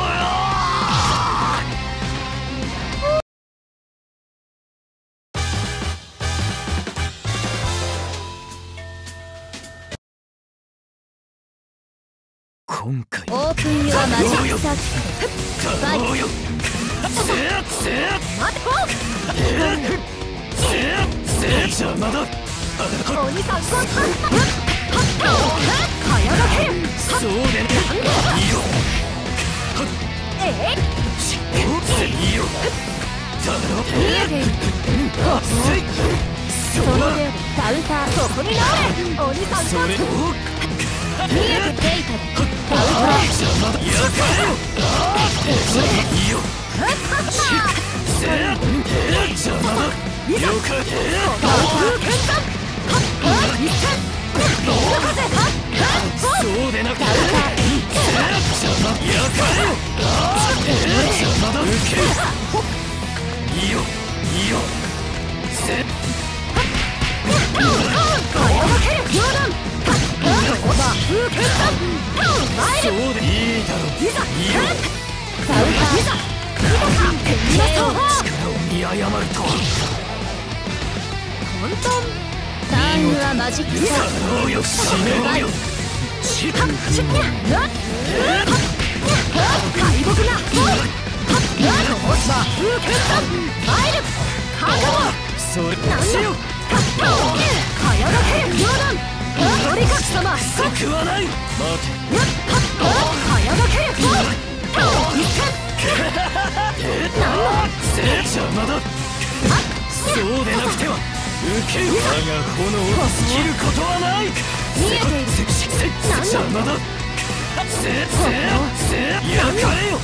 ろ無用しっいやついたぞいざクソ薄緑いざ来いテイタ未熟いざしっささテイタ捕らえたなっか流星のそうしっ今回。オープンユアマジックサーだろうよ。せっせっ待てほ邪魔だ鬼さんこっはっ早がけるそうでい。いよえいしいいよだろ見えてえてテイタ邪魔だやかれよ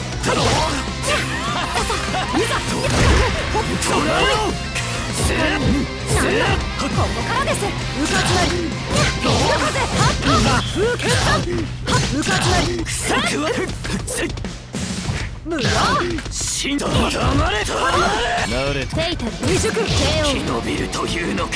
いいせ邪魔だ了解風剣山はっはっ一戦風はっそうでなくて邪魔やかれよ邪魔だ受けいいよいいよせーのここからですうかつなり色風はっ和風剣山はっうかつなり即はせ無用死ん。だ黙れ黙れ慣れたテイタ未熟 KO 生き延びるというのか